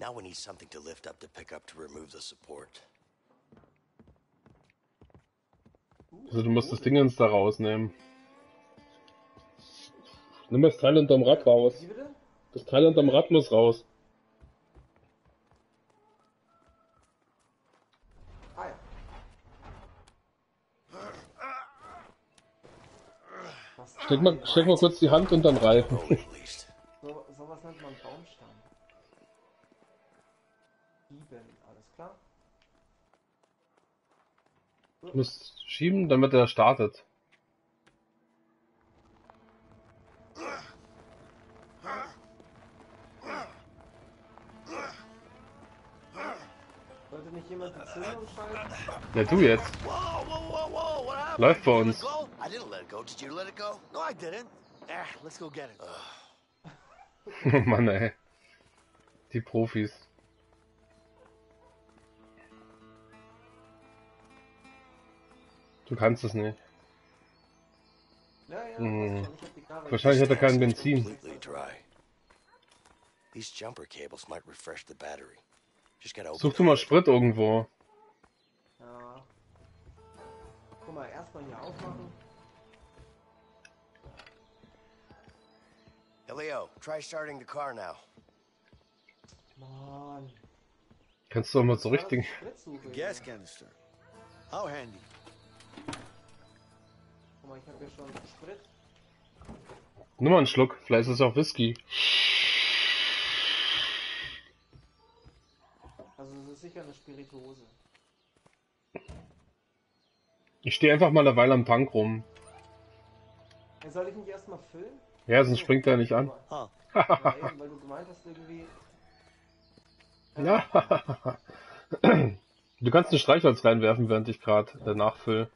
Now we need something to lift up the pickup to remove the support. Also du musst das Ding jetzt da rausnehmen. Nimm das Teil unterm Rad raus. Das Teil unterm Rad muss raus. Ah Steck mal, steck mal kurz die Hand unter den Reifen. Du musst schieben, damit er startet. Sollte nicht jemand die Zündung schalten? Ja, du jetzt. Läuft bei uns. I didn't let it go. Did you let it go? No, I didn't. Eh, let's go get it. Oh Mann, ey. Die Profis. Du kannst es nicht. Ja, ja, Hm. Karre. Wahrscheinlich hat er kein Benzin. Completely dry. These jumper cables might refresh the battery. Just gotta open Such du mal. Sprit irgendwo. Ja. Guck mal, erstmal hier aufmachen. Hey, Leo, try starting the car now. Mann. Kannst du doch mal so richtig. Gas canister. How handy. Guck mal, ich habe hier schon Sprit. Nimm mal einen Schluck. Vielleicht ist es auch Whisky. Also es ist sicher eine Spirituose. Ich stehe einfach mal eine Weile am Tank rum. Soll ich nicht erstmal füllen? Ja, sonst springt er nicht an. Huh. Ja, eben, weil du gemeint hast irgendwie. Ja. Du kannst ein Streichholz reinwerfen, während ich gerade äh, nachfülle.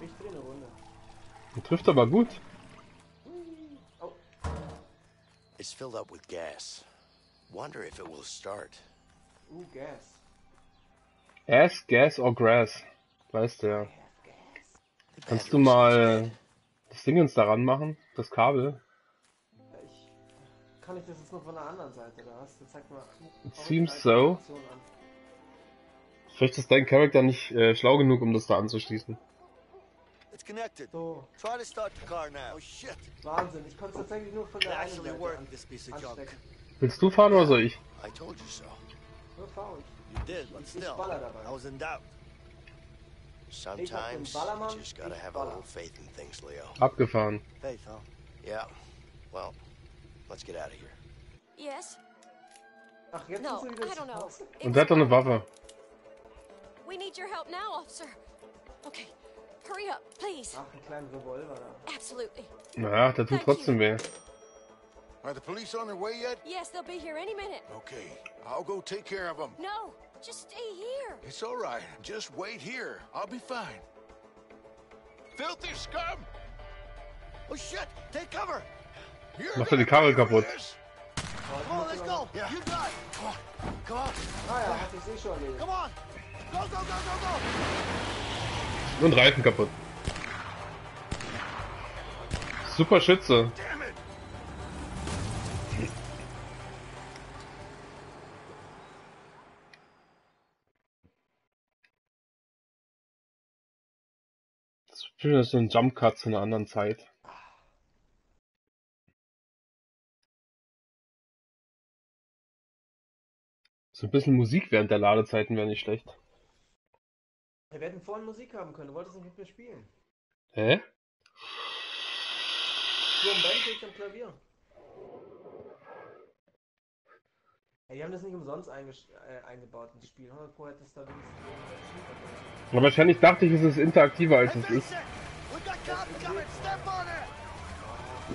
Ich drehe eine Runde. Trifft aber gut. Oh, It's filled up with gas. Wonder if it will start. uh, Gas. Ass, Gas or Grass. Weißt du ja. Kannst du mal das Dingens daran machen? Das Kabel? Ich. Kann ich das jetzt nur von der anderen Seite? Da hast du, zeig mal. It seems so. Vielleicht ist dein Charakter nicht äh, schlau genug, um das da anzuschließen. It's connected. So, Try to start the car now. Oh shit. Wahnsinn. Ich konnte es tatsächlich nur von It der einen actually Seite worked, an, this piece of junk. anstecken. Willst du fahren oder soll ich? I told you so. Nur faul. You did, but still. I was in doubt. Sometimes you just gotta have a little faith in things, Leo. Abgefahren. Faith, huh? Yeah. Well, let's get out of here. Yes? Ach, jetzt No, sind I don't know. Hause. It Und der hat doch eine Waffe. We need your help now, officer. Okay, hurry up, please. Ach, einen kleinen Revolver da. Absolutely. Naja, der tut trotzdem weh. Are the police on their way yet? Yes, they'll be here any minute. Okay, I'll go take care of them. No, just stay here. It's all right. Just wait here. I'll be fine. Filthy scum! Oh shit! Take cover! You're Macht er die gonna Karre kaputt. this. Come on, let's go! Yeah. You got it! Come on, come on. Ah ja, hat sich eh schon. Come on! Go, go, go, go, go! Und Reifen kaputt. Super Schütze. Das ist so ein Jump Cut zu einer anderen Zeit. So ein bisschen Musik während der Ladezeiten wäre nicht schlecht. Wir hätten vorhin Musik haben können. Du wolltest nicht mit mir spielen. Hä? Nur im Band ich am Klavier. Ja, die haben das nicht umsonst äh, eingebaut ins Spiel. 100 Pro hättest da wenigstens Aber wahrscheinlich dachte ich, es ist interaktiver als es ist.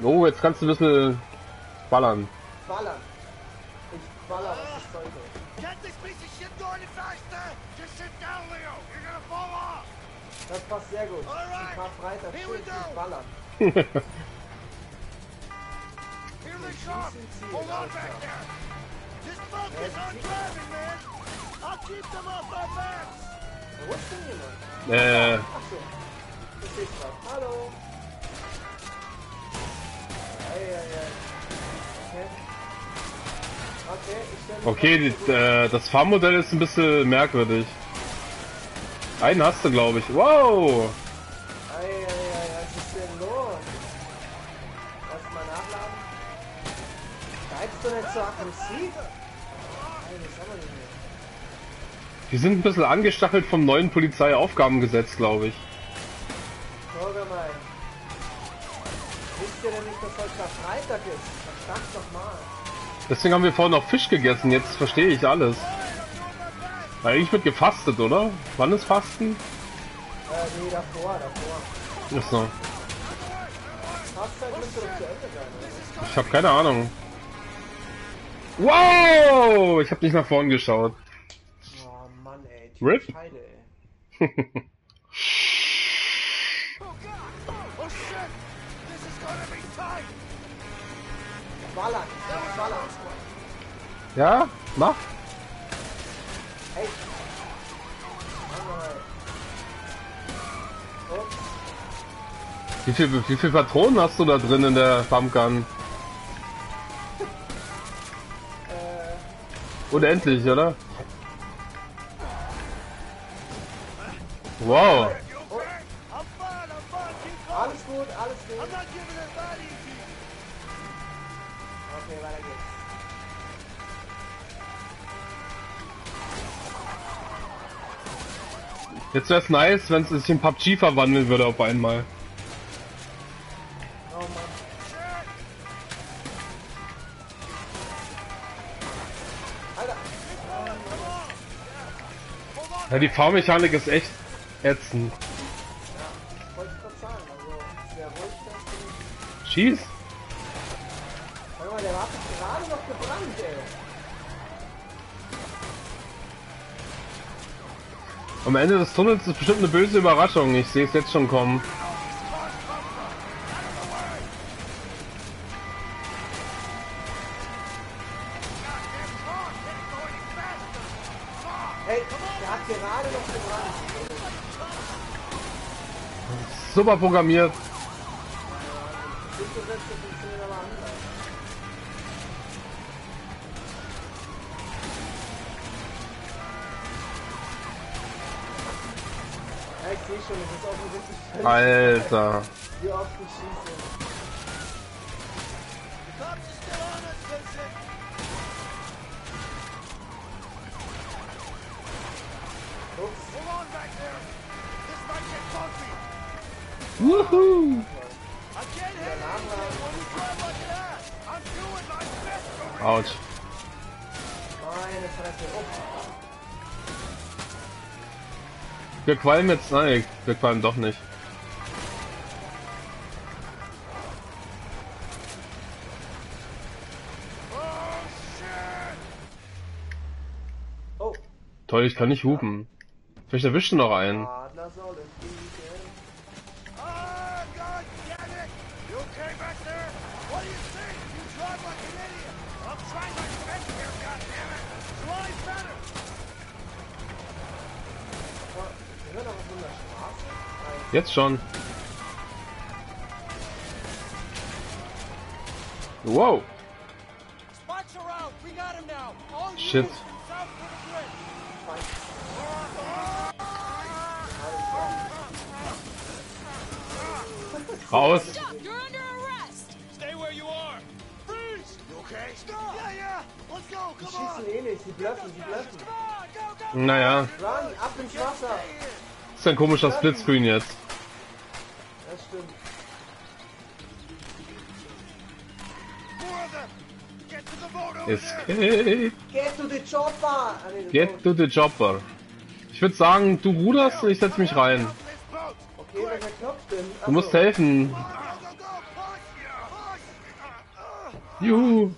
Oh, jetzt kannst du ein bisschen ballern. Ballern. Ich baller, Das passt sehr gut. Alright, Karfreitag here schön we viel go. ballern. Hold on back there! Just focus on driving, man! I'll keep them off our backs! Ist denn jemand? Äh, Achso. Du stehst drauf. Hallo. Eieiei. Okay. Okay, ich stelle okay, die, äh, das Fahrmodell ist ein bisschen merkwürdig. Einen hast du, glaube ich. Wow! Eieiei, was ist denn los? Erstmal nachladen. Bleibst du nicht so aggressiv? Nein, das haben wir nicht mehr. Die sind ein bisschen angestachelt vom neuen Polizeiaufgabengesetz, glaube ich. Bürger mal. Wisst ihr denn nicht, dass heute Freitag ist? Sag's doch mal. Deswegen haben wir vorhin noch Fisch gegessen, jetzt verstehe ich alles. Eigentlich wird gefastet, oder? Wann ist Fasten? Äh, nee, davor, davor. Achso. Fahrzeit müsste doch zu Ende sein, oder? Ich habe keine Ahnung. Wow! Ich habe nicht nach vorn geschaut. Oh Mann, ey. Rip? Scheide, ey. Oh god! Oh shit! This is gonna be tight! Ballern, ballern. Ja? Mach. Hey. Wie viel, wie viel Patronen hast du da drin in der Pumpgun? Unendlich, oder? Wow. Jetzt wär's nice, wenn es sich in PUBG verwandeln würde auf einmal. Oh Mann. Alter. Ja, die Fahrmechanik ist echt ätzend. Wollte ich gerade sagen, also, sehr ruhig. Schieß. Am Ende des Tunnels ist bestimmt eine böse Überraschung. Ich sehe es jetzt schon kommen. Hey, der hat gerade noch gebrannt. Super programmiert. Best over Autsch. Wir qualmen jetzt. Nein, wir qualmen doch nicht. Toll, ich kann nicht hupen. Vielleicht erwischt noch einen. Adler soll es fliegen. Die on! schießen eh nicht, die blöffen, die go! Naja, Run, ab ins Wasser. ist ein komischer Splitscreen jetzt. Das stimmt. Escape. Get to the chopper! Ah, Get to the chopper. Ich würde sagen, du ruderst und ich setz mich rein. Du musst helfen. Juhu.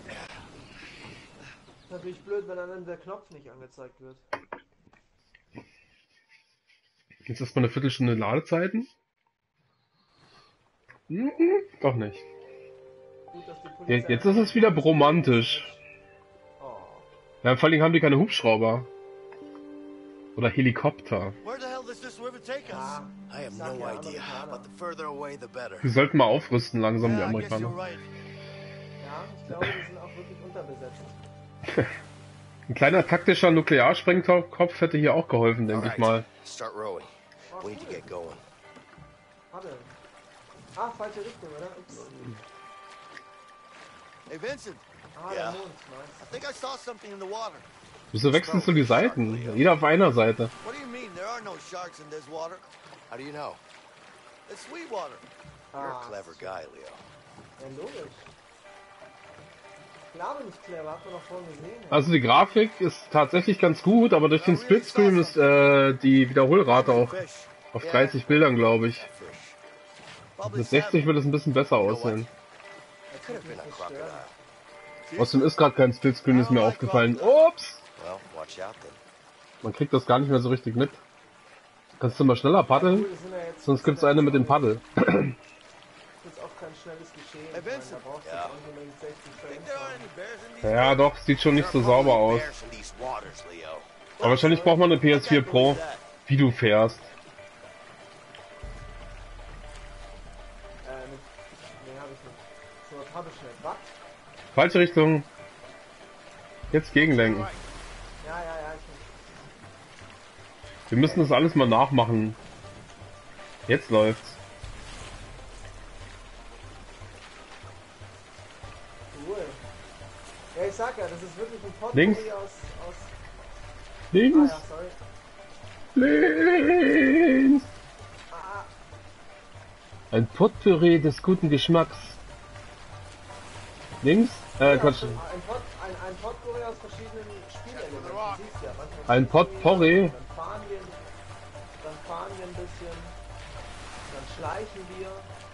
Ist natürlich blöd, wenn einem der Knopf nicht angezeigt wird. Jetzt ist mal eine Viertelstunde Ladezeiten. Mhm, doch nicht. Gut, dass die Polizei... Je- Jetzt ist es wieder romantisch. Oh. Ja, vor allem haben die keine Hubschrauber. Oder Helikopter. Where I better. Die sollten mal aufrüsten langsam, die Yeah, I Amerikaner. right. Ja, ich glaube, die sind auch wirklich unterbesetzt. Ein kleiner taktischer Nuklearsprengkopf hätte hier auch geholfen, denke ich mal. Oh. Ah, falsche Richtung, oder? Ups. Hey, Vincent, Ah, Ja. der Mond, I nice. think I saw something in the water. Wieso wechselst du die Seiten? Jeder auf einer Seite. What do you mean? There are no sharks in this water. How do you know? It's sweet water. You're Ah, a clever guy, Leo. Ja, logisch. Klar bin ich clever, hat man doch vorhin gesehen. ey. Also die Grafik ist tatsächlich ganz gut, aber durch den Splitscreen ist äh, die Wiederholrate auch auf 30 Bildern, glaube ich. Mit 60 salmon. wird es ein bisschen besser aussehen. Außerdem ist gerade kein Splitscreen, ist mir aufgefallen. Ups! Well, watch out then. Man kriegt das gar nicht mehr so richtig mit. Kannst du mal schneller paddeln? Sonst gibt's eine mit dem Paddel. Ja. jetzt auch nur mit 60 Think Frames there are haben. any bears in these Ja, doch, sieht schon nicht so sauber aus. Aber wahrscheinlich braucht man eine I PS4 can't Pro, wie du fährst. Äh? Was? Falsche Richtung. Jetzt gegenlenken. Ja, ja, ja, ich Wir müssen das alles mal nachmachen. Jetzt läuft's. Cool. Ja, ich sag ja, das ist wirklich ein Potpourri Links. aus, aus... Ah Links, ja, sorry. links. Ah, Ein Potpourri des guten Geschmacks. Links? Äh, ja, Quatsch. Ein, Pot, ein, ein Potpourri aus verschiedenen Spielelementen. Ja, Ein Potpourri?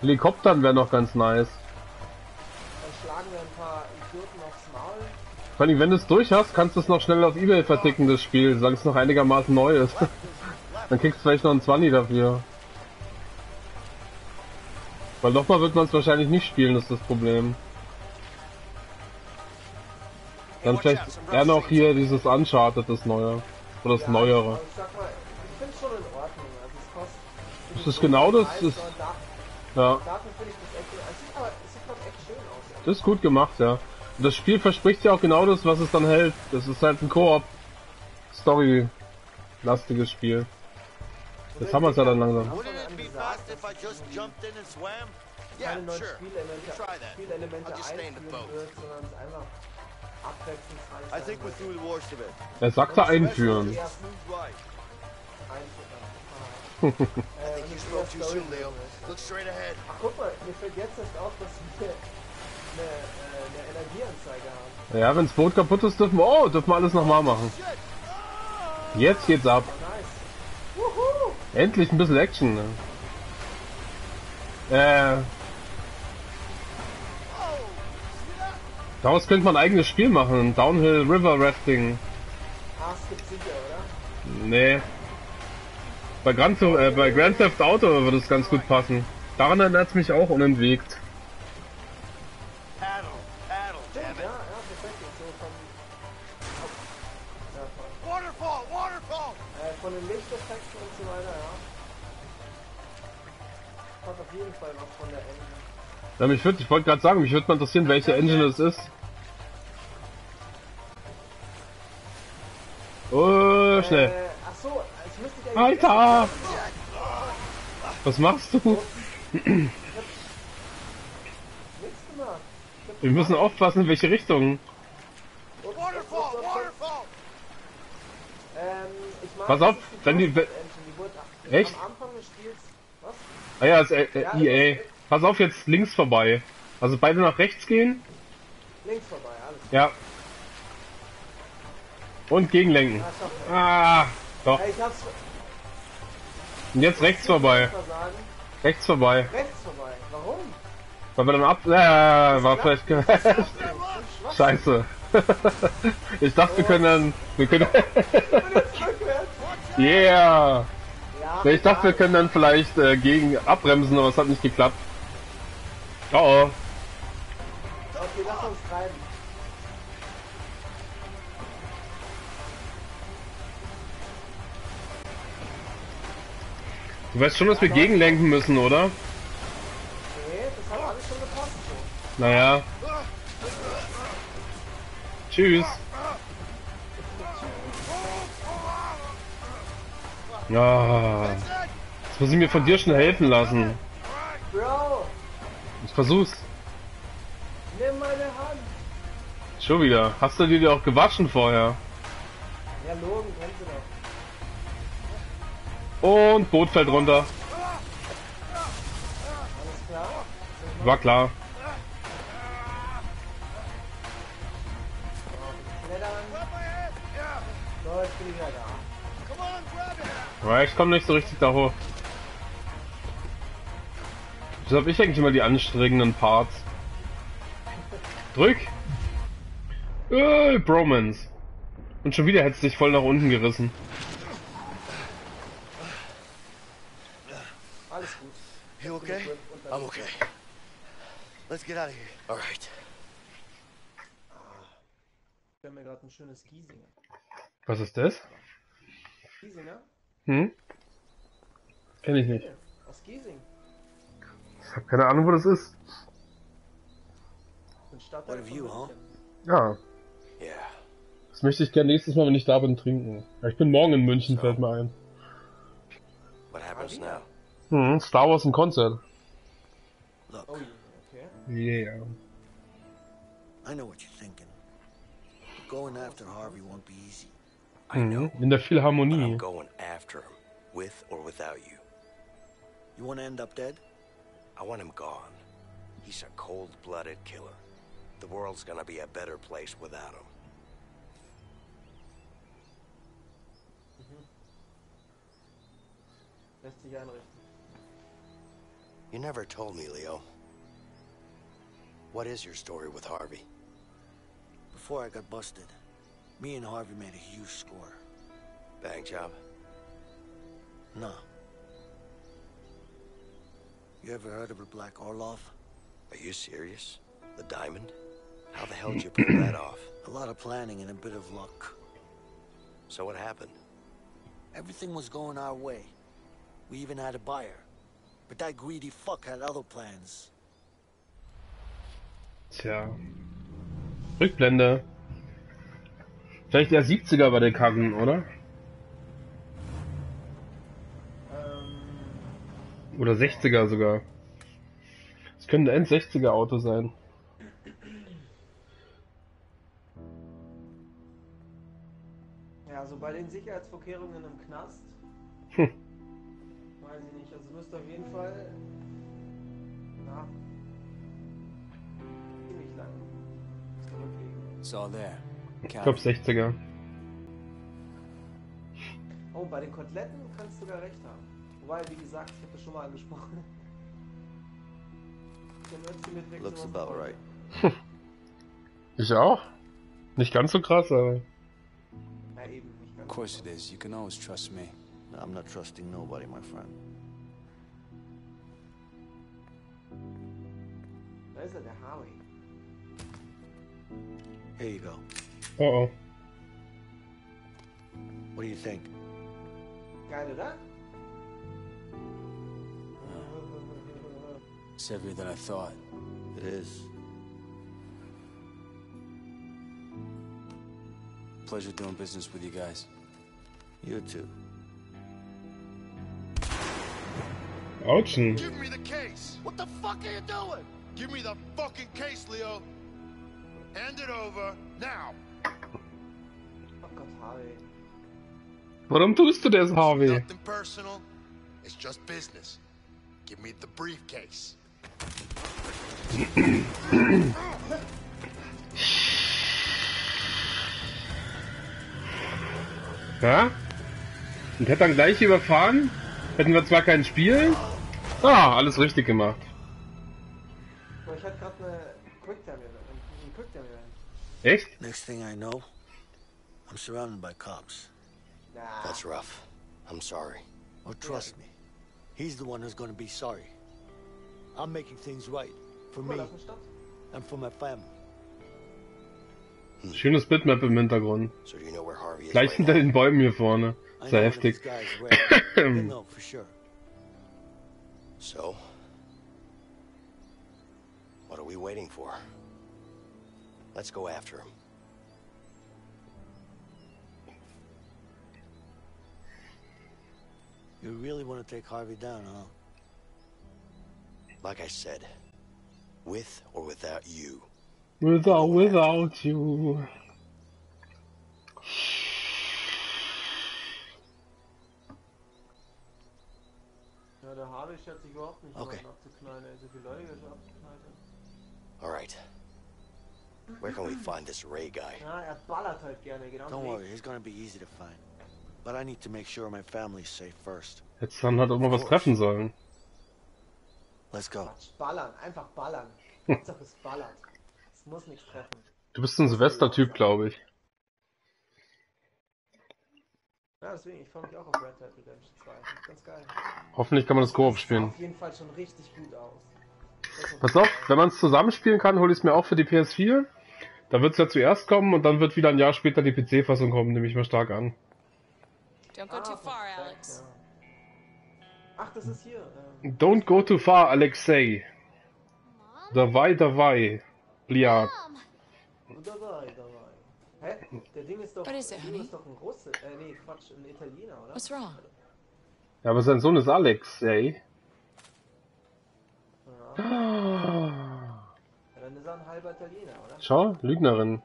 Helikoptern wäre noch ganz nice. Dann schlagen wir ein paar Idioten aufs Maul. Vor allem, wenn du es durch hast, kannst du es noch schnell auf Ebay verticken, das Spiel, solange es noch einigermaßen neu ist. Dann kriegst du vielleicht noch einen 20 dafür. Weil nochmal wird man es wahrscheinlich nicht spielen, ist das Problem. Dann vielleicht eher noch hier dieses Uncharted, das neue. Oder das Ja, neuere. Ich sag mal, ich finde es schon in Ordnung. Also es kostet. Das ist genau das, ist- Ja, das ist gut gemacht, ja. Und das Spiel verspricht ja auch genau das, was es dann hält. Das ist halt ein Koop-Story-lastiges Spiel. Jetzt haben wir es ja dann langsam. Yeah, sure. Spielelemente, Try that. Spielelemente I'll just stay in the einführen boat. wird, sondern es einfach abwechslungsreich I sein think we're wird. through the worst of it. Er sagte einführen. Nicht spoke too soon, Leo. Look straight ahead. Ach guck mal, mir fällt jetzt erst auf, dass wir eine, äh, eine Energieanzeige haben. Ja, wenn das Boot kaputt ist, dürfen wir, oh, dürfen wir alles nochmal machen. Jetzt geht's ab. Nice. Endlich ein bisschen Action. Ne? Äh, daraus könnte man ein eigenes Spiel machen. Downhill River Rafting. Ah, es gibt sicher, oder? Nee. Bei Grand, Theft- äh, bei Grand Theft Auto würde es ganz gut passen. Daran erinnert es mich auch unentwegt. Äh, von den Lichteffekten und so weiter, ja. Hat auf jeden Fall was von der Engine. Ja, mich würd, ich wollte gerade sagen, mich würde mal interessieren, welche Engine es ist. Oh, schnell. Äh, ach so, ich müsste dich eigentlich... Alter! Was machst du? Wir müssen aufpassen, in welche Richtung. Pass auf, ist die Echt? Ah ja, ist äh, äh, EA. Pass auf, jetzt links vorbei. Also beide nach rechts gehen. Links vorbei, alles. Ja. Und gegenlenken. Ah, doch. Und jetzt rechts vorbei. Rechts vorbei. Rechts vorbei. Warum? Weil wir dann ab... Äh, war vielleicht... Scheiße. ich dachte, wir können dann... Wir können... yeah! Ja, Ich dachte, wir können dann vielleicht äh, gegen abbremsen, aber es hat nicht geklappt. Oh, oh. Okay, lass uns treiben. Du weißt schon, dass wir gegenlenken müssen, oder? Nee, das hat alles schon gepasst. So. Naja. Tschüss. Ja. Jetzt muss ich mir von dir schnell helfen lassen. Bro, Ich versuch's. nimm meine Hand. Schon wieder. Hast du dir die auch gewaschen vorher? Ja, doch. Und Boot fällt runter. War klar. Bin ich komme nicht so richtig da hoch. Wieso hab ich eigentlich immer die anstrengenden Parts? Drück! Äh, Bromance. Und schon wieder hättest du dich voll nach unten gerissen. Alles gut. You okay? I'm okay. Let's get out of here. All right. Ich höre mir gerade ein schönes Giesinger. Was ist das? Giesinger? Hm? Kenn ich nicht. Aus Giesing. Ich hab keine Ahnung, wo das ist. Ein Stadtteil What you, huh? Ja, Yeah. das möchte ich gerne nächstes Mal, wenn ich da bin, trinken. Ja, ich bin morgen in München, fällt mir ein. What happens now? Hm, Star Wars ein Konzert. Look, Oh, okay. Yeah. I know what you're thinking. Going after Harvey won't be easy. I hm, know. In der But I'm going after him, with or without you. You want to end up dead? I want him gone. He's a cold-blooded killer. The world's gonna be a better place without him. Mhm. Lässt sich einrichten. You never told me, Leo. What is your story with Harvey? Before I got busted, me and Harvey made a huge score. Bang job? No. You ever heard of the Black Orlov? Are you serious? The diamond? How the hell did you pull that off? A lot of planning and a bit of luck. So what happened? Everything was going our way. We even had a buyer. But that greedy fuck had other plans. Tja. Rückblende. Vielleicht der 70er war der Karren, oder? Ähm, Oder 60er sogar. Es könnte ein 60er Auto sein. ja, also bei den Sicherheitsvorkehrungen im Knast. Hm. Müsste auf jeden Fall. Na. Ziemlich lang zurücklegen. It's all there. Ich glaube it. 60er. Oh, bei den Koteletten kannst du sogar recht haben. Wobei, wie gesagt, ich habe das schon mal angesprochen. Looks about right. Ich auch. Nicht ganz so krass, aber. Ja, eben, nicht ganz. Of course it is. You can always trust me. I'm not trusting nobody, my friend. Da ist er, der Here you go. Oh oh. What do you think? Geil, oder? It's heavier than I thought. It is. Pleasure doing business with you guys. You too. Autschen. Give me the case! What the fuck are you doing? Give me the fucking case, Leo! Hand it over, now! Oh Gott, Harvey. Warum tust du das, Harvey? Nothing personal. It's just business. Give me the briefcase. Ja? Und hätte dann gleich überfahren? Hätten wir zwar kein Spiel. Ah, alles richtig gemacht. Oh, fährt gerade eine Quicktime-Event. Ein Quicktime-Event. Echt? Next thing I know, I'm surrounded by cops. Na, That's rough. I'm sorry. Oh, trust me, he's the one who's gonna be sorry. I'm making things right for guck mal, me da ist eine Stadt. and for my family. Schönes Bitmap im Hintergrund. So do you know where Harvey is Gleich right hinter now? den Bäumen hier vorne. I Sehr know one of these heftig. are we waiting for? Let's go after him. You really want to take Harvey down, huh? Like I said, with or without you. Without, without you. Ja, der Harvey schert sich überhaupt nicht, Okay. jemanden er abzuknallen. ey. Er so viele Leute, die er abgeknallt hat. All right. Where can we find this Ray guy? Ja, er ballert halt gerne, genau. Don't worry, he's gonna be easy to find. But I need to make sure my family's safe first. Jetzt dann hat auch mal was treffen sollen. Let's go. Ballern, einfach ballern. Hauptsache es ballert. Es muss nichts treffen. Du bist ein Silvester-Typ, glaube ich. Ja, deswegen, ich freue mich auch auf Red Dead Redemption 2. Das ist ganz geil. Hoffentlich kann man das Koop Sieht spielen. auf jeden Fall schon richtig gut aus. Pass auf, wenn man es zusammenspielen kann, hole ich es mir auch für die PS4. Da wird es ja zuerst kommen und dann wird wieder ein Jahr später die PC-Fassung kommen, nehme ich mal stark an. Don't go too far, Alex. Ach, das ist hier. Ähm Don't go too far, Alexei. Dabei, dabei. Bliad. Dabei, dabei. Hä? Der Ding ist doch, is it, honey? ist doch ein Russe. Äh, nee, Quatsch, ein Italiener, oder? What's wrong? Ja, aber sein Sohn ist Alex, ey ja, dann ist er ein halber Italiener, oder? Schau, Lügnerin.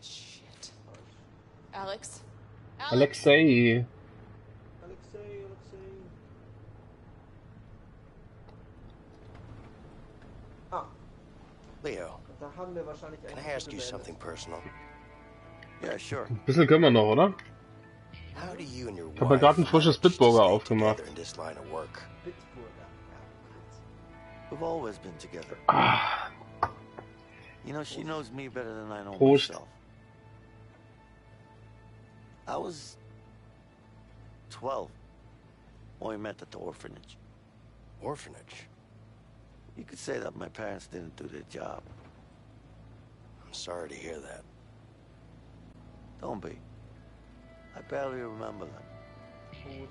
Shit. Alex? Alex? Alexei. Alexei, Alexei. Ah, Leo, da haben wir wahrscheinlich can einen I ask you something personal? Yeah, sure. Ein bisschen können wir noch, oder? Ich hab mir wife gerade ein frisches manage to Bitburger stay aufgemacht. together in this line of work? beendet. Bitburger. Ja, We've always been together. Ah, You know, she knows me better than I know Prost. myself. I was 12 when we met at the orphanage. Orphanage. You could say that my parents didn't do their job. I'm sorry to hear that. Don't be. I barely remember them. Oh,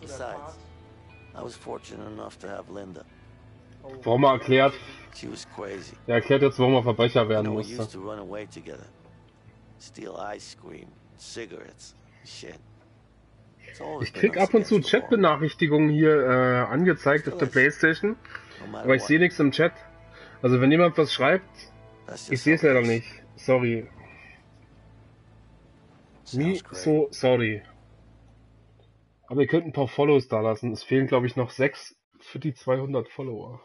Besides. I was fortunate enough to have Linda. Oh, warum er erklärt. She was crazy. Er erklärt jetzt, warum er Verbrecher You werden know, we musste. used to run away together. Steal ice cream, cigarettes, shit. Ich krieg ab und zu Chatbenachrichtigungen hier äh, angezeigt auf der Playstation, aber ich sehe nichts im Chat. Also wenn jemand was schreibt, ich sehe es leider nicht. Sorry. Me so sorry. Aber ihr könnt ein paar Follows da lassen. Es fehlen, glaube ich, noch sechs für die 200 Follower.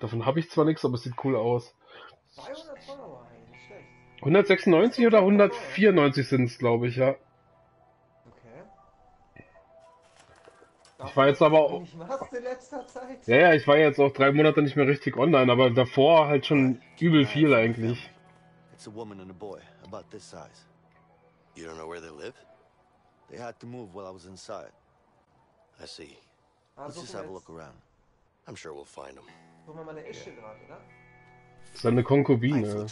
Davon habe ich zwar nichts, aber es sieht cool aus. 200 Follower, nicht schlecht. 196 oder 194 sind es, glaube ich, ja. Okay. Ich war jetzt aber auch-? Ja, ja, ich war jetzt auch drei Monate nicht mehr richtig online, aber davor halt schon übel viel eigentlich. It's a woman and a boy, about this size. You don't know where they live? They had to move while I was inside. I see. Ah, Let's just wir have a look around. I'm sure we'll find them. Suchen wir mal eine Ische gerade, oder? Seine Konkubine.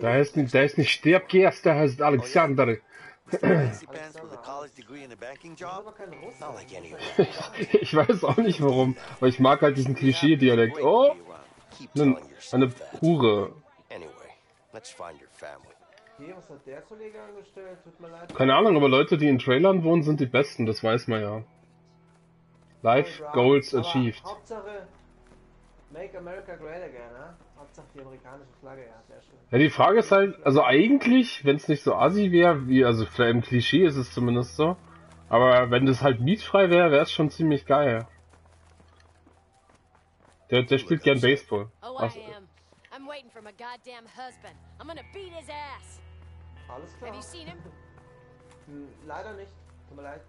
Da heißt, nicht- der ist nicht Sterbgers, der heißt Alexander. Mr. Fancy Pants with a college degree and a banking Das ist job? aber kein Russe. Not like any Das ist Ich weiß auch nicht warum, aber ich mag halt diesen Klischee-Dialekt. Oh, eine, eine that. Let's find your family. Okay, was hat der Kollege angestellt? Tut mir leid. Keine Ahnung, aber Leute, die in Trailern wohnen, sind die Besten, das weiß man ja. Life Alright. Goals Aber achieved. Hauptsache Make America Great Again, ne? Hauptsache die amerikanische Flagge, ja, sehr schön. Ja, die Frage ist halt, also eigentlich, wenn es nicht so assi wäre, wie, also vielleicht im Klischee ist es zumindest so, aber wenn das halt mietfrei wäre, wäre es schon ziemlich geil. Der, der spielt gern Baseball. Oh, waiting for my goddamn husband. I'm gonna beat his ass. Alles klar. Have you seen him? Hm, leider nicht. Tut mir leid.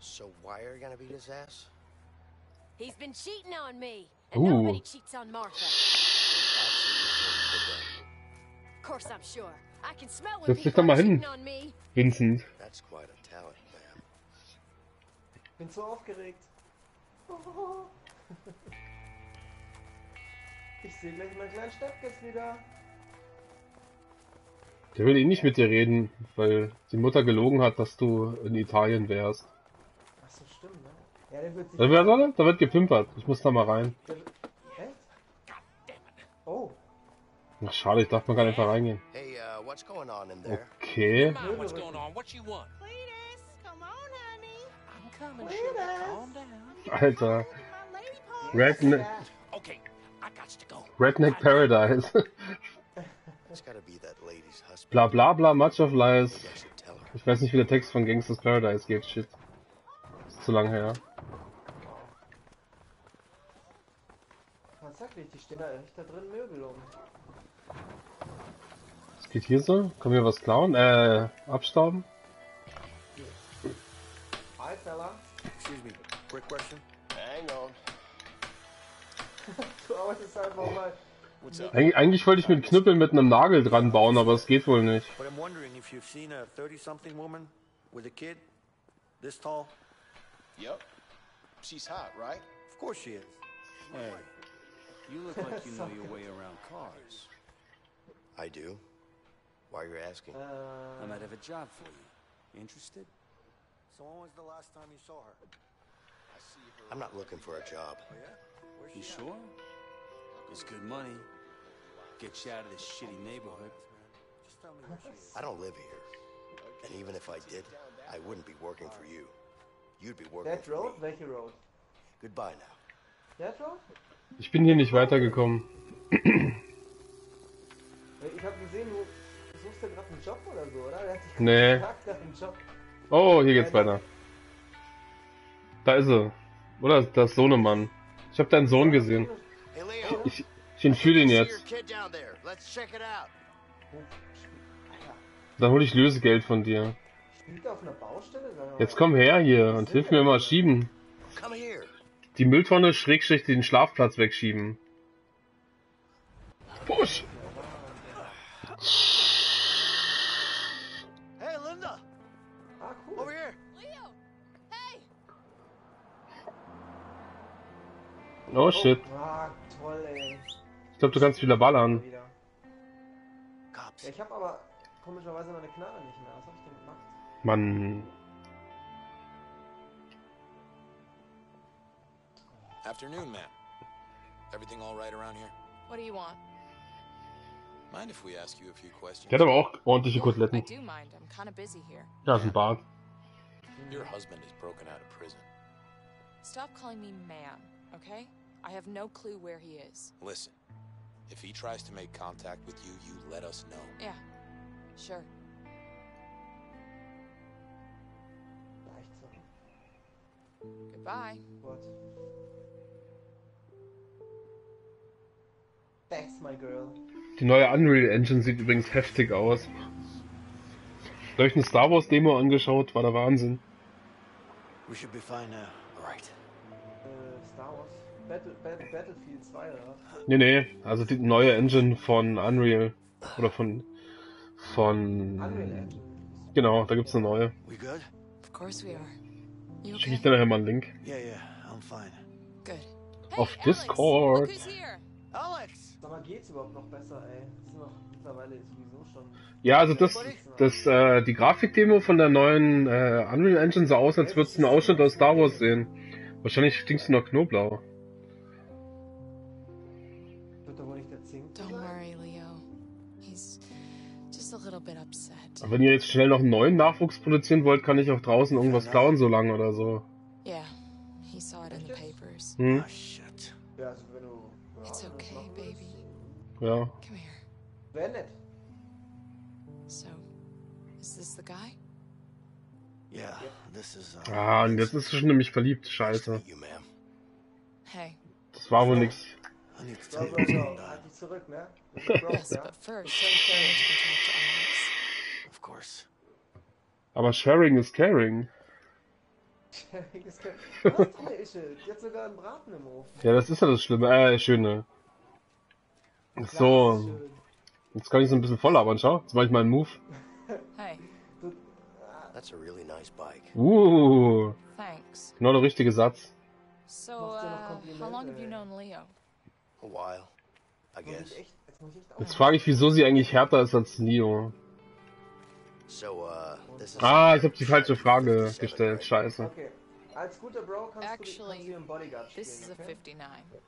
So why are you gonna beat his ass? He's been cheating on me. And Ooh. nobody cheats on Martha. Absolutely sure he did that. Of course I'm sure. I can smell when Setz people are cheating on me. Vincent. That's quite a talent, ma'am. Bin so aufgeregt. Ich sehe gleich meinen kleinen Steppkes wieder. Der will eh nicht mit dir reden, weil die Mutter gelogen hat, dass du in Italien wärst. Achso, stimmt, ne? Ja, der wird sich. Da wird, da wird gepimpert. Ich muss da mal rein. Der, echt? Oh, Ach, schade, ich dachte, man kann einfach reingehen. Hey, uh, what's going on in there? Okay. Mind what's going on? What you want? Cletus, come on, honey. I'm coming, Cletus. sugar. Calm down. Alter. My Redneck Paradise. Bla bla bla, much of lies. Ich weiß nicht, wie der Text von Gangsters Paradise geht. Shit. Ist zu lang her. Tatsächlich, die stehen da echt da drin Möbel um. Was geht hier so? Können wir was klauen? Äh, abstauben? Hi, Fella. Excuse me, quick question. Hang on. Eig eigentlich wollte ich mit Knüppel mit einem Nagel dran bauen, aber es geht wohl nicht. But I'm wondering if you've seen a 30-something woman with a kid this tall. Yep. She's hot, right? Of course she is. Hey, you look like you know your way around cars. I do. Why are you asking? Äh, I might have a job for you. Interested? So when was the last time you saw her? I see her. I'm not looking for a job. Oh yeah? Where's You at? It's good money. Get you out of this shitty neighborhood. Just tell me where she is. I don't live here. And even if I did, I wouldn't be working for you. You'd be working for Road? me. Welche Road? Goodbye now. Dead Road? Ich bin hier nicht weitergekommen. Ich habe gesehen, du suchst ja gerade einen Job oder so, oder? Der hat dich Nee. gefragt Job. Oh, hier geht's weiter. Da ist er. Oder das Sohnemann. Ich habe deinen Sohn gesehen. Leo. Ich, ich entführe ihn See jetzt. Dann hole ich Lösegeld von dir. Jetzt komm her hier und hilf mir mal schieben. Die Mülltonne schrägstrich den Schlafplatz wegschieben. Push! Hey, Linda. Ah, cool. Over here. Leo! Hey! Oh shit. Ich glaube, du kannst wieder ballern. Wieder. Ja, ich habe aber komischerweise meine Knarre nicht mehr. Was habe ich denn gemacht? Mann. Afternoon, ma'am. Everything all right around here? What do you want? Mind if we ask you a few questions? Der hat aber auch ordentliche I Koteletten. do mind. I'm kind of busy here. Ja, ist ein Bart. Your husband is broken out of prison. Stop calling me ma'am, okay? I have no clue where he is. Listen, if he tries to make contact with you, you let us know. Yeah, sure. Goodbye. What? That's my girl. Die neue Unreal Engine sieht übrigens heftig aus. Hab ich eine Star Wars Demo angeschaut, war der Wahnsinn. We should be fine now. Right. Äh, Star Wars. Battle, Battle, Battlefield 2, oder? Nee, nee, also die neue Engine von Unreal. Oder von. von. Unreal Engine. Genau, da gibt's eine neue. We good? Of course we are. You Schicke ich okay? dir nachher mal einen Link. Yeah, yeah, I'm fine. Good. Auf Alex, Discord. Alex. Sag mal, geht's überhaupt noch besser, ey? Das ist noch mittlerweile sowieso schon. Ja, also das, das, äh, die Grafikdemo von der neuen äh, Unreal Engine sah aus, als würdest du einen Ausschnitt aus Star Wars sehen. Wahrscheinlich stinkst du nach Knoblauch. Wenn ihr jetzt schnell noch einen neuen Nachwuchs produzieren wollt, kann ich auch draußen irgendwas klauen so lange oder so. Yeah, he saw it in the papers. Hm? Ah, shit. Ja, also wenn du. Ja, It's das okay, baby. Ja. Come here. Wär nett. So, is this the guy? Yeah, this is. Uh, Ah, und jetzt ist sie schon nämlich verliebt. Scheiße. Hey. Das war wohl nix. I need to So, take so, this so. one down. Halt zurück, ne? Das ist Yes, ja? but first, It's I okay. want you to talk to Alex. Of course. Aber sharing is caring. Was hast du eine Ische? Die hat sogar einen Braten im Ofen. Ja, das ist ja das Schlimme, äh, Schöne. So, jetzt kann ich so ein bisschen voll labern, schau. Jetzt mache ich mal einen Move. Hey, That's a really nice bike. Uh, thanks. genau der richtige Satz. So, uh, how long have you known Leo? A while, I guess. jetzt frage ich, wieso sie eigentlich härter ist als Neo. So, uh, this is. Ah, ich habe die falsche Frage gestellt. Scheiße. Okay. Als guter Bro kannst du, du Actually, hier im Bodyguard spielen, This is a okay? 59.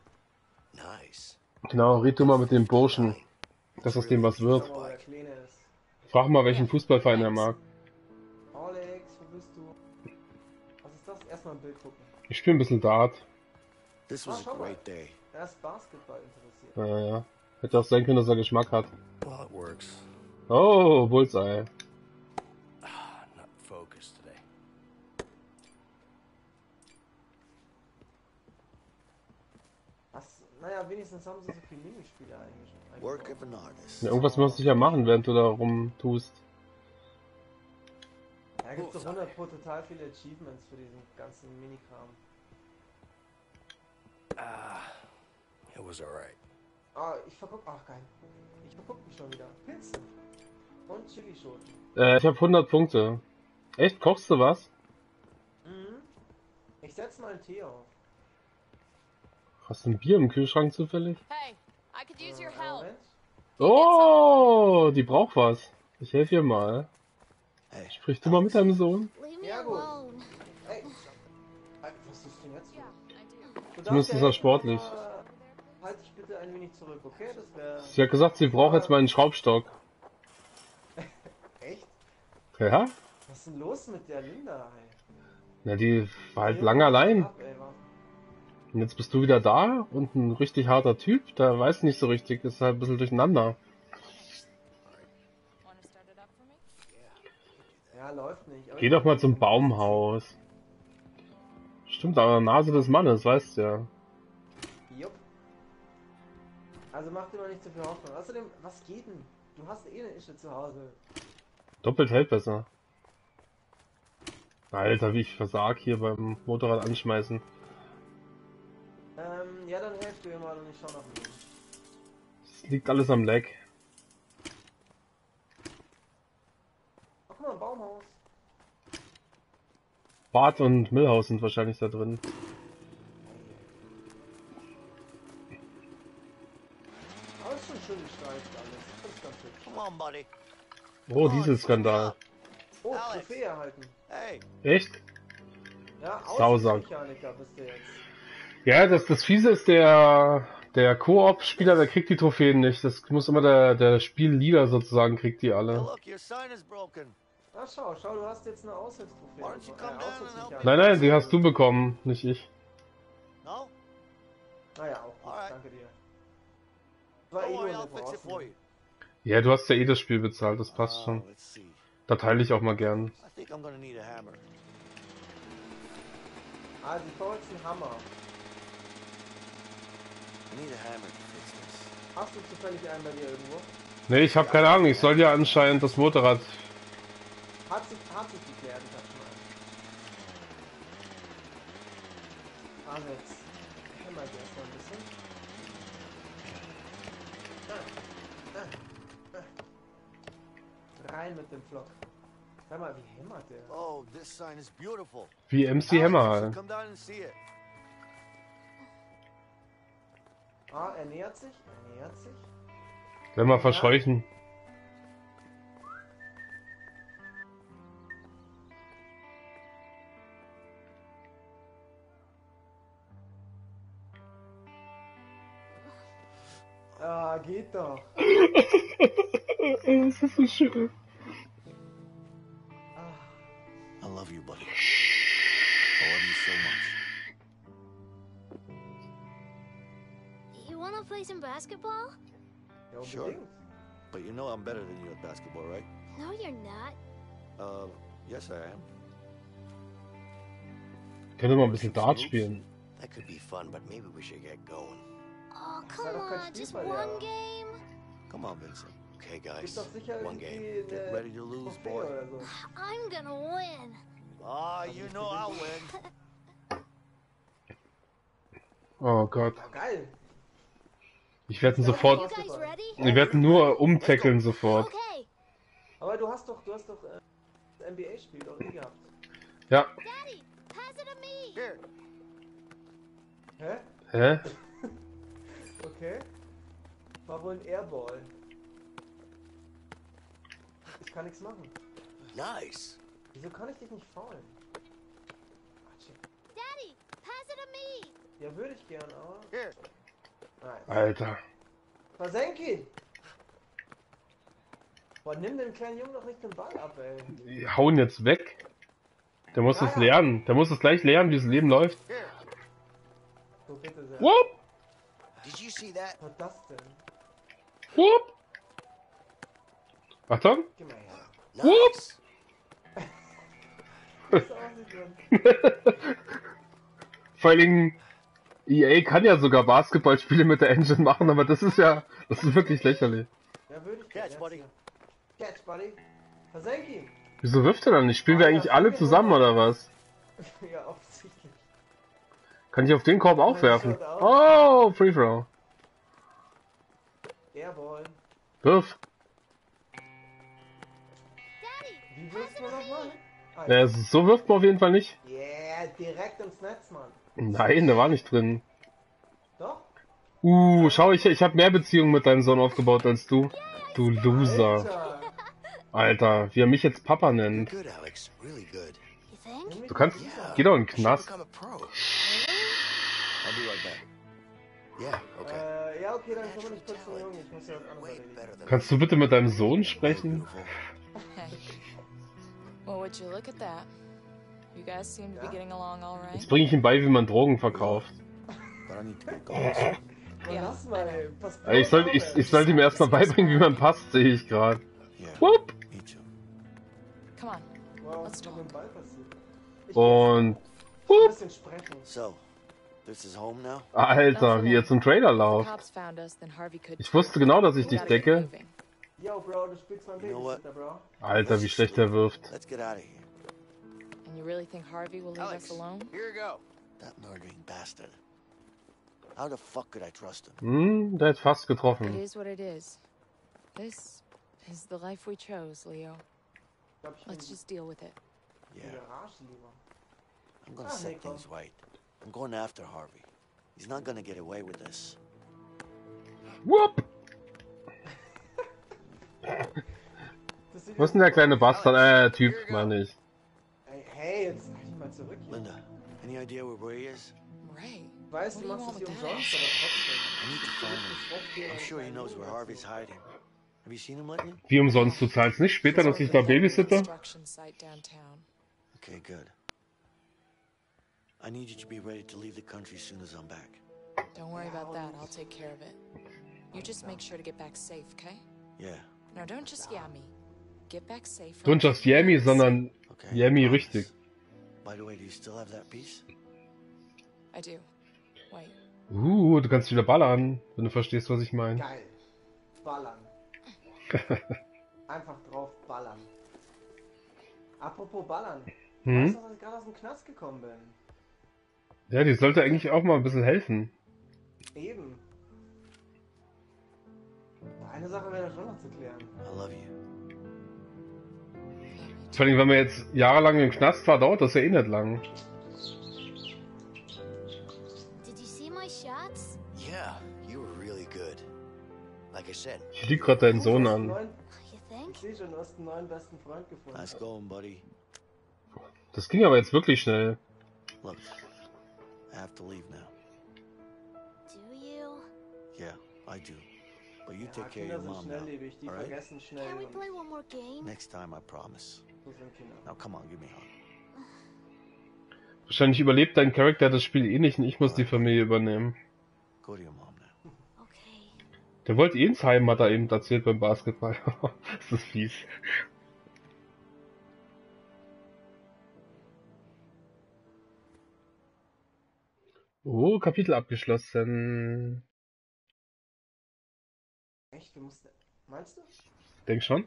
Nice. Genau, red du mal mit dem Burschen, dass aus dem was wird. Frag mal, welchen Fußballverein er mag. Alex, wo bist du? Was ist das? Erstmal ein Bild gucken. Ich spiele ein bisschen Dart. This Ah, was a schau mal. great day. Er ist Basketball interessiert. Ja, ja. Hätte auch sein können, dass er Geschmack hat. Well, it works. Oh, Bullseye. Was? Naja, wenigstens haben sie so viele Minispiele eigentlich. Work of an artist. Ja, irgendwas musst du ja machen, während du da rumtust. Da gibt es doch 100 Pro total viele Achievements für diesen ganzen Minikram. Ah, it was alright. Ah, ich verguck. Ach, geil. Ich verguck mich schon wieder. Pilze. Und Chilischoten. Äh, ich habe 100 Punkte. Echt? Kochst du was? Mhm. Ich setz mal einen Tee auf. Hast du ein Bier im Kühlschrank zufällig? Hey, I could use your Äh, help. Moment. Oh, die braucht was. Ich helfe ihr mal. Hey, Sprich du mal mit deinem Sohn? Leave me Ja, gut. alone. Ey, Ey, was ist denn jetzt? Du Zumindest ist ja er sportlich. aber Halt dich bitte ein wenig zurück, okay? Das wäre. Sie hat gesagt, sie braucht jetzt mal einen Schraubstock. Echt? Ja? Was ist denn los mit der Linda, ey? Na, die war halt lange allein. Ab, ey? Und jetzt bist du wieder da und ein richtig harter Typ, der weiß nicht so richtig, ist halt ein bisschen durcheinander. Ja, läuft nicht. Geh doch mal zum Baumhaus. Stimmt, an der Nase des Mannes, weißt du ja. Jupp. Also mach dir mal nicht zu viel Hoffnung. Außerdem, was geht denn? Du hast eh eine Ische zu Hause. Doppelt hält besser. Alter, wie ich versag hier beim Motorrad anschmeißen. Ähm, ja, dann helft du ihr mal und ich schau nach dem Leben. Es liegt alles am Leck. Ach, guck mal, ein Baumhaus. Bart und Millhaus sind wahrscheinlich da drin. Aber ist schon schön gestreift alles. Ich find's ganz hübsch. come on, buddy. Oh, Dieselskandal. Oh, Alex. Trophäe erhalten. Hey, Echt? Ja, Sausack. Außenmechaniker bist du jetzt. Ja, das, das Fiese ist, der, der Koop-Spieler, der kriegt die Trophäen nicht. Das muss immer der, der Spielleader sozusagen, kriegt die alle. Ach, schau, schau, du hast jetzt eine Aushilfstrophäe. Äh. Nein, nein, die hast du bekommen, nicht ich. No? Naja, auch gut, danke dir. War eh nur worry, eine I'll fix it for you. Ja, du hast ja eh das Spiel bezahlt, das passt Uh, schon. Da teile ich auch mal gern. Ah, sie braucht jetzt einen Hammer. I need a hammer to fix this. Hast du zufällig einen bei dir irgendwo? Nee, ich habe keine Ahnung, ich soll ja anscheinend das Motorrad. Hat sich, hat sich geklärt, ich hab schon einen. Also jetzt hämmer ich erstmal ein bisschen. Ah, ah, ah. Rein mit dem Flock. Hör mal, wie hämmert der? Oh, this sign is beautiful. Wie MC Hammer halt. Come down and see it. Ah, er nähert sich, er nähert sich. Wenn wir verscheuchen. Ah, geht doch. Das ist so schön. Ah, I love you, buddy. You wanna play some basketball? ja, Sure. unbedingt. But you know I'm better than you at basketball, right? No, you're not. Uh, yes, I am. Können wir mal ein bisschen Dart spielen. That could be fun, but maybe we should get going. Oh, come on, just one game. Come on, Vincent. Okay, guys. One game. Get ready to lose, boy. I'm gonna win. Ah, you know I'll win. Oh Gott. Oh, geil. Ich werde ihn sofort. Ich werde ihn nur umtackeln sofort. Okay. Aber du hast doch, du hast doch äh, das NBA-Spiel doch nie gehabt. Ja. Daddy, pass it to me. Here. Hä? Hä? Okay. War wohl ein Airball. Ich kann nichts machen. Nice. Wieso kann ich dich nicht faulen? Daddy, pass it to me. Ja, würde ich gern, aber. Here. Nein. Alter. Versenk ihn! Boah, nimm dem kleinen Jungen doch nicht den Ball ab, ey. Die hauen jetzt weg. Der muss es lernen. Der muss es gleich lernen, wie das Leben läuft. So, bitte sehr. Whoop! Did you see that? Was ist das denn? Whoop! Achtung! Gib mal her. Whoop! Das aussieht so. Vor allen Dingen, EA kann ja sogar Basketballspiele mit der Engine machen, aber das ist ja, das ist wirklich lächerlich. Ja, würde ich Catch, buddy. Catch, buddy. Versenk ihn! Wieso wirft er dann nicht? Spielen wir eigentlich alle zusammen oder was? ja, offensichtlich. Kann ich auf den Korb auch werfen? Oh, Free Throw. Airball. Wirf. Wie wirst du nochmal? Ah, Ja, so wirft man auf jeden Fall nicht. Yeah, direkt ins Netz, Mann. Nein, der war nicht drin. Doch? Uh, schau, ich, ich habe mehr Beziehungen mit deinem Sohn aufgebaut als du. Du Loser. Alter. Alter, wie er mich jetzt Papa nennt. Du kannst, geh doch in den Knast. Yeah, okay. Äh, ja, okay, dann kümmere dich kurz um Jungen. Ich muss ja was. Kannst du bitte mit deinem Sohn sprechen? Hey. Well, would you look at that? Jetzt bringe ich ihm bei, wie man Drogen verkauft. Äh, Ich sollte ich, ich sollte ihm erstmal beibringen, wie man passt, sehe ich gerade. Whoop! Und now? Alter, wie ihr zum Trailer lauft. Ich wusste genau, dass ich dich decke. Alter, wie schlecht er wirft. And you really think Harvey will leave Alex, us alone? here you go. That murdering bastard. How the fuck could I trust him? Hm, der hat fast It getroffen. is what it is. This is the life we chose, Leo. Ich glaub, ich Let's just deal with it. Yeah, die Garage lieber. I'm gonna set things right. I'm going after Harvey. He's not gonna get away with this. Whoop! Das sieht Was ist denn der kleine Bastard? Äh, Typ, meine ich. Ey, hey, jetzt halt dich mal zurück hier. Linda, any idea where Ray is? Ray. Ich weiß, du machst das hier umsonst, aber trotzdem. I need to find him. Ich dir I'm sure he knows where. Harvey's hiding. Have you seen him lately? Wie umsonst, du zahlst nicht später, dass ich da Babysitter? Okay, good. I need you to be ready to leave the country as soon as I'm back. Don't worry about that. I'll take care of it. You just make sure to get back safe, okay? Yeah, No, don't just yeah me. Get back safe. Don't just Yami, sondern okay. Promise. richtig. By the way, do you still have that piece? I do. Wait. Uh, du kannst wieder ballern, wenn du verstehst, was ich meine. Geil. Ballern. Einfach drauf ballern. Apropos ballern. Hm? Weißt du, dass ich gerade aus dem Knast gekommen bin? Ja, die sollte eigentlich auch mal ein bisschen helfen. Eben. Eine Sache wäre da schon noch zu klären. I love you. Vor allem, wenn man jetzt jahrelang im Knast war, dauert das ja eh nicht lang. Ich lieg grad deinen Sohn an. Think? ich sehe schon, du hast einen neuen besten Freund gefunden. Nice going, buddy. Das ging aber jetzt wirklich schnell. Look, I have to leave now. Do you? Yeah, I do. But you ja, take care of your mom now. vergessen schnell. Can we play one more game? Next time, I promise. Now come on, give me a hug. Wahrscheinlich überlebt dein Charakter das Spiel eh nicht und ich muss die Familie übernehmen. Go to your mom now. Okay. Der wollte eh ins Heim, hat er eben erzählt beim Basketball. das ist fies. Oh, Kapitel abgeschlossen. Echt, du musst. Meinst du? Denk schon.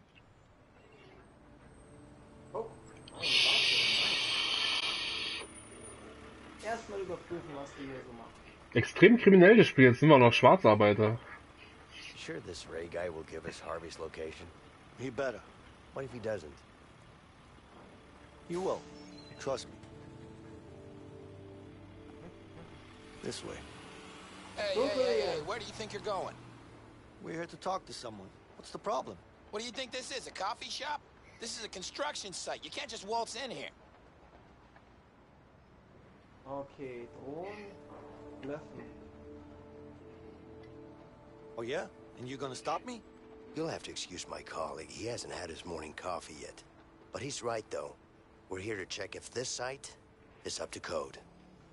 Erstmal überprüfen, was die hier so machen. Extrem kriminell das Spiel, jetzt sind wir auch noch Schwarzarbeiter. Sure this Ray guy will give us Harvey's location? He better. What if he doesn't? You will. Trust me. This way. Hey, hey, hey, hey, where do you think you're going? We're here to talk to someone. What's the problem? What do you think this is, a coffee shop? This is a construction site. You can't just waltz in here. Okay, Drohnen, Löffen. Oh, yeah? And you're gonna stop me? You'll have to excuse my colleague. He hasn't had his morning coffee yet. But he's right, though. We're here to check if this site is up to code.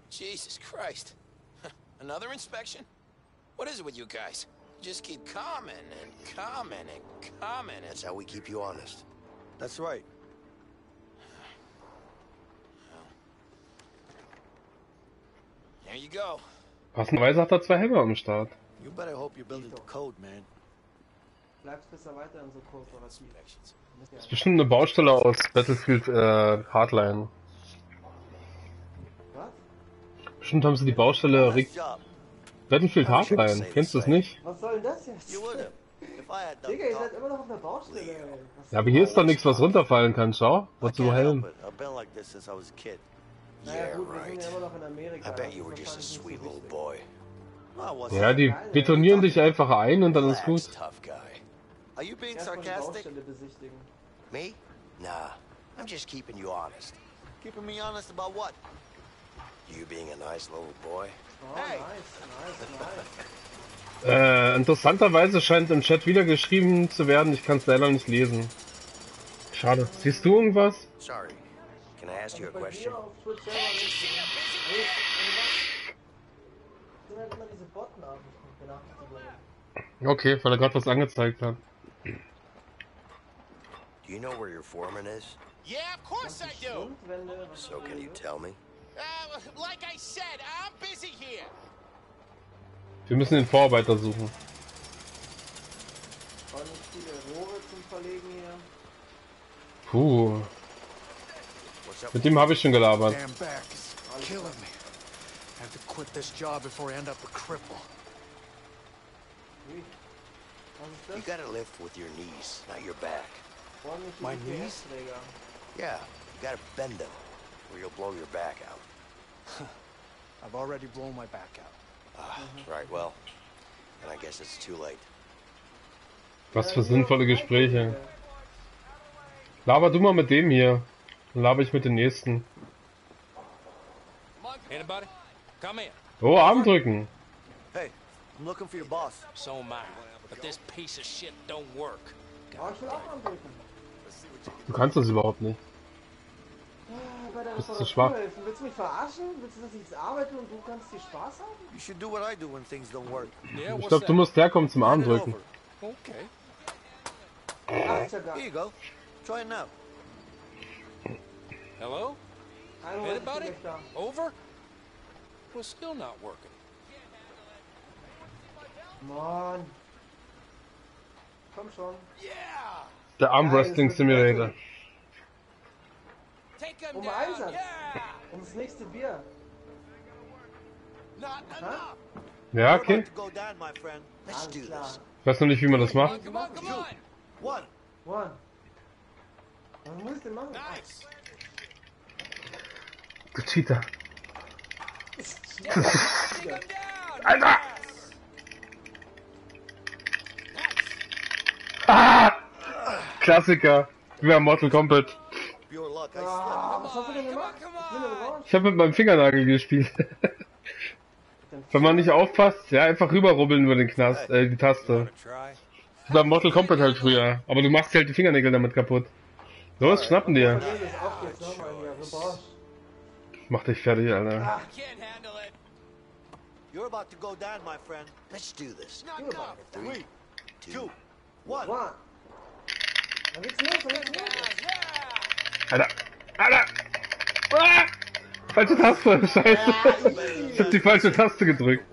Jesus Christ. Another inspection? What is it with you guys? You just keep coming and coming and coming and... That's how we keep you honest. That's right. There you go. Passenderweise hat er zwei Helme am Start. You better hope you're building to code, man. Bleibst besser weiterhin so kooperativ. Das ist bestimmt eine Baustelle aus Battlefield äh, Hardline. Was? Bestimmt haben sie die Baustelle Re Battlefield Hardline. Kennst du es nicht? Was soll denn das jetzt? Done Digga, ihr seid immer noch auf der Baustelle, ey. Ja, aber hier ist doch nichts, was runterfallen kann, schau. Wozu Helm? it. I've been like this since I was a kid. Naja Yeah, gut, wir sind right. ja immer noch in Amerika. I bet das you ist were just a wahrscheinlich sweet nicht so little wichtig. boy. I was. Ja, die betonieren dich einfach ein und dann ist gut. Are you being sarcastic? Me? Nah. I'm just keeping you honest. Keeping me honest about what? You being a nice little boy. Oh, Hey. nice, nice, nice. Äh, interessanterweise scheint im Chat wieder geschrieben zu werden, ich kann es leider nicht lesen. Schade. Siehst du irgendwas? Sorry. Can I ask you a question? Okay, weil er gerade was angezeigt hat. Do you know where your foreman is? Yeah, of course I do. So can you tell me? Uh, like I said, I'm busy here. Wir müssen den Vorarbeiter suchen. War nicht viele Rohre zum Verlegen hier. Puh. Mit dem habe ich schon gelabert. Damn back is killing me. I have to quit this job before I end up a cripple. Ui. Was ist You gotta lift with your knees, not your back. My knees? Yeah, you gotta bend them, or you'll blow your back out. I've already blown my back out. Ah, right, well, then I guess it's too late. Was für sinnvolle Gespräche. Laber du mal mit dem hier. Dann laber ich mit dem nächsten. Anybody? Come in. Oh, Arm drücken. Hey, I'm looking for your boss. So am I. But this piece of shit don't work. Ich will auch andrücken. Du kannst das überhaupt nicht. Ah, der Bist zu schwach. helfen. Willst du mich verarschen? Willst du, dass ich jetzt arbeite und du kannst hier Spaß haben? You should do what I do when things don't work. Yeah, Ich glaube, du musst herkommen zum Arm drücken. over. Okay. Ach, ist ja Here you go. Try it now. Hello? Anybody? Over? Well, still not working. Mann. Komm schon. Der Arm Wrestling Simulator. Um. Einsatz. Yeah. Um das nächste Bier. Enough. Ja, okay. Ich weiß noch nicht, wie man das macht. Come on, come on. One. One. Was muss ich denn machen? Nice. Du Cheater. Alter! Ah! Klassiker. Wie bei Mortal Kombat. Ah, was hast du denn gemacht? Ich habe mit meinem Fingernagel gespielt. Wenn man nicht aufpasst, ja, einfach rüberrubbeln über den Knast, äh, die Taste. Wie Bei Mortal Kombat halt früher. Aber du machst dir halt die Fingernägel damit kaputt. Los, schnappen dir. Das. Mach dich fertig, Alter. You're about to go down, my friend. Let's do this. Knock up. Three, two, one. One. Dann geht's los, dann geht's los. Alter. Alter. Ah! Falsche Taste, scheiße. Ich hab die falsche Taste gedrückt.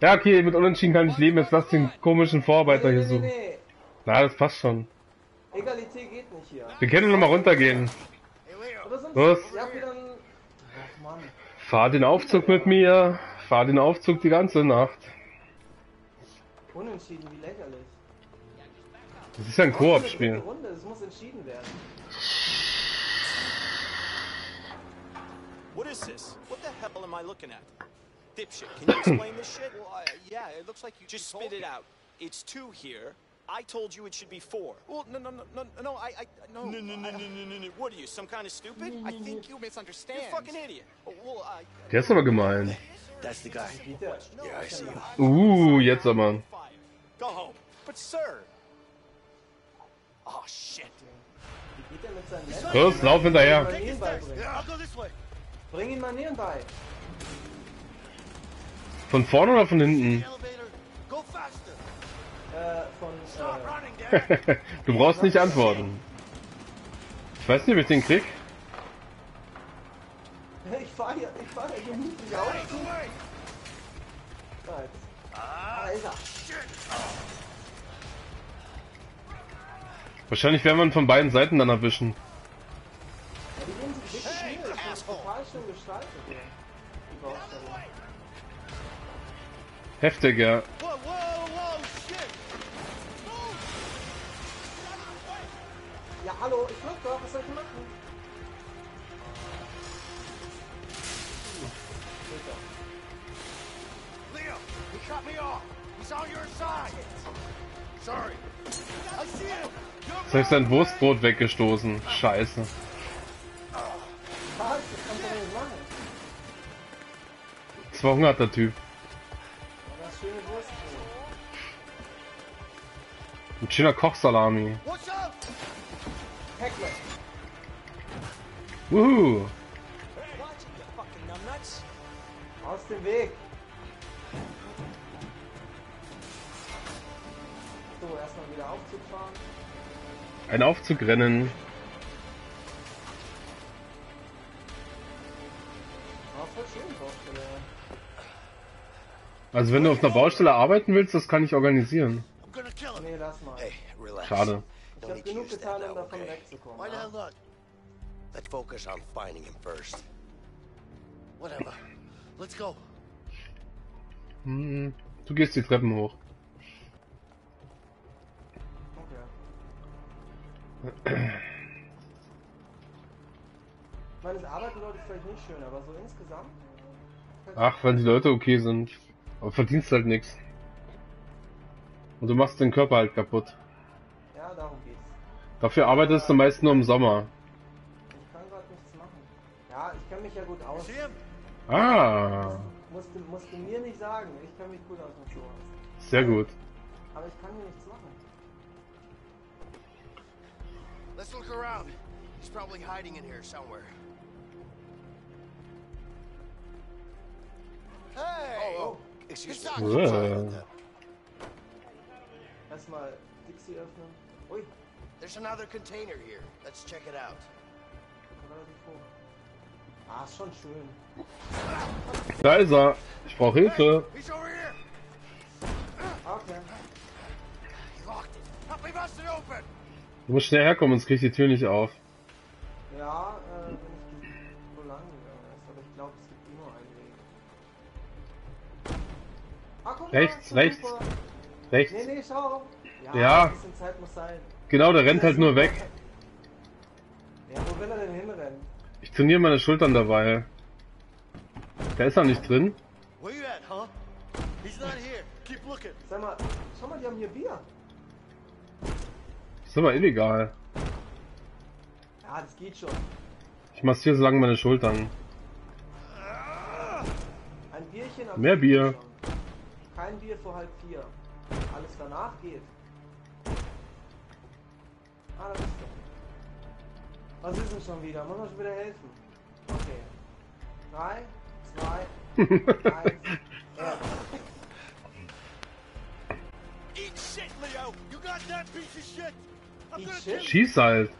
Ja, okay, mit Unentschieden kann ich leben. Jetzt lass den komischen Vorarbeiter hier suchen. Na, das passt schon. Egalität geht nicht hier. Wir können noch mal runtergehen. Los. Fahr den Aufzug mit mir. Fahr den Aufzug die ganze Nacht. Unentschieden, wie lächerlich. Das ist ja ein Koop-Spiel. Es muss entschieden werden. What is this? What the hell am I looking at? Dipshit, can you explain this shit? Well, I, yeah, it looks like you Just you spit it out. It's two here. I told you it should be four. Well, no, no, no, no, no, I, I, no. No, no, no, no, no, no, no. What are you, some kind of stupid? I think you misunderstand. You're fucking idiot. Well, I, Der ist aber gemein. That's the guy. Yeah, I see him. Uh, jetzt aber. Go home. But sir. Oh shit. Wie geht der mit seinen Männern? Los, lauf hinterher. Bring ihn Manieren bei. Von vorne oder von hinten? Äh, von, Stop äh, running, Dad. du brauchst nicht antworten. Ich weiß nicht, ob ich den krieg. ich fahr hier, ich fahr hier gemütlich auf. Hey, Wahrscheinlich werden wir ihn von beiden Seiten dann erwischen. Heftig, ja. Whoa, whoa, whoa, shit. Ja, hallo, ich flog doch, was soll ich machen? Leo, he cut me off. Jetzt habe ich sein Wurstbrot weggestoßen. Scheiße. Das war hungert der Typ. Ein schöner Kochsalami. Wuhu. Aus dem Weg. Aufzug fahren. Ein Aufzugrennen. Also wenn du auf einer Baustelle arbeiten willst, das kann ich organisieren. Nee, lass mal. Schade. Ich hab genug getan, um davon wegzukommen. Ja? Let's focus on finding him first. Whatever. Let's go. Hm, Du gehst die Treppen hoch. Ich meine, das Arbeiten ist vielleicht nicht schön, aber so insgesamt. Ach, wenn die Leute okay sind. Aber verdienst halt nichts. Und du machst den Körper halt kaputt. Ja, darum geht's. Dafür arbeitest du meist nur im Sommer. Ich kann gerade nichts machen. Ja, ich kann mich ja gut aus. Ah, Musst du, musst du mir nicht sagen. Ich kann mich gut aus mit sowas. sehr gut. Aber ich kann hier nichts Let's look around. He's probably hiding in here somewhere. Hey! Oh, oh. Excuse me. not- Sorry about that. Erstmal Dixie öffnen. Ui, There's another container here. Let's check it out. relativ hoch. Ah, ist schon schön. Da ist er. Ich brauche Hilfe. He's over here. Okay. He locked it. Help me bust it open. Du musst schnell herkommen, sonst krieg ich die Tür nicht auf. Ja, äh, wenn ich so lang gegangen ist, aber ich glaube, es gibt nur einen Weg. Ah, guck mal, Rechts, super. rechts. Rechts. Nee, nee, schau. Ja, Ja. ein bisschen Zeit muss sein. Genau, der rennt halt nur weg. Ja, wo will er denn hinrennen? Ich trainiere meine Schultern dabei. Der ist da nicht drin. Where you at, huh? He's not here. Keep looking. Sag mal, schau mal, die haben hier Bier. Ist aber illegal. Ja, das geht schon. Ich massiere so lange meine Schultern. Ein Bierchen am Mehr Bier. schon. Kein Bier vor halb vier. Alles danach geht. Ah, da bist du. Was ist denn schon wieder? Muss man schon wieder helfen? Okay. Drei, zwei, eins, ja. Eat shit, Leo. You got that piece of shit. Schieß halt.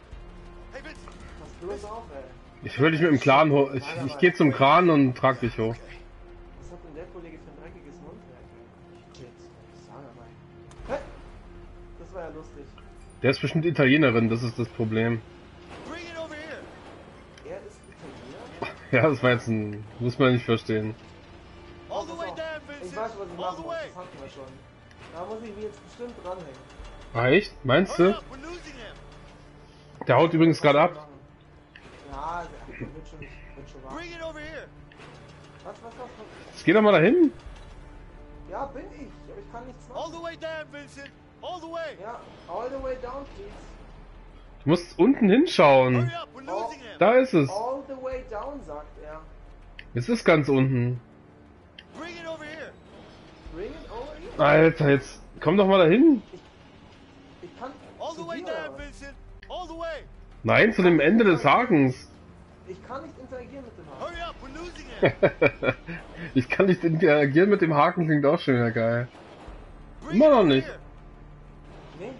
Ich will dich mit dem Kran hoch. Ich, ich gehe zum Kran und trag dich hoch. Was hat denn der Kollege für ein dreckiges Mundwerk? Hä? Das war ja lustig. Der ist bestimmt Italienerin, das ist das Problem. Bring it over here. Er ist Italiener? Ja, das war jetzt ein. Muss man nicht verstehen. All the way down, Ich weiß, was ich machen muss. Das hatten wir schon. Da muss ich mich jetzt bestimmt dranhängen. Ah, echt? Meinst du? Der haut übrigens gerade ab. Ja, der wird schon, wird schon warm. Was, was, was, was? Jetzt geh doch mal dahin. Ja, bin ich. Aber ich kann nichts machen. All the way down, Vincent. All the way. Ja, all the way down, please. Du musst unten hinschauen. Hurry up, we're losing him. Da ist es. All the way down, sagt er. Es ist ganz unten. Bring it over here. Bring it over here. Alter, jetzt komm doch mal dahin. Ich kann All the way down, Nein, zu dem Ende des Hakens. Ich kann nicht interagieren mit dem Haken. Hurry up, we're losing him. ich kann nicht interagieren mit dem Haken, klingt auch schon wieder geil. Immer noch nicht. Nee,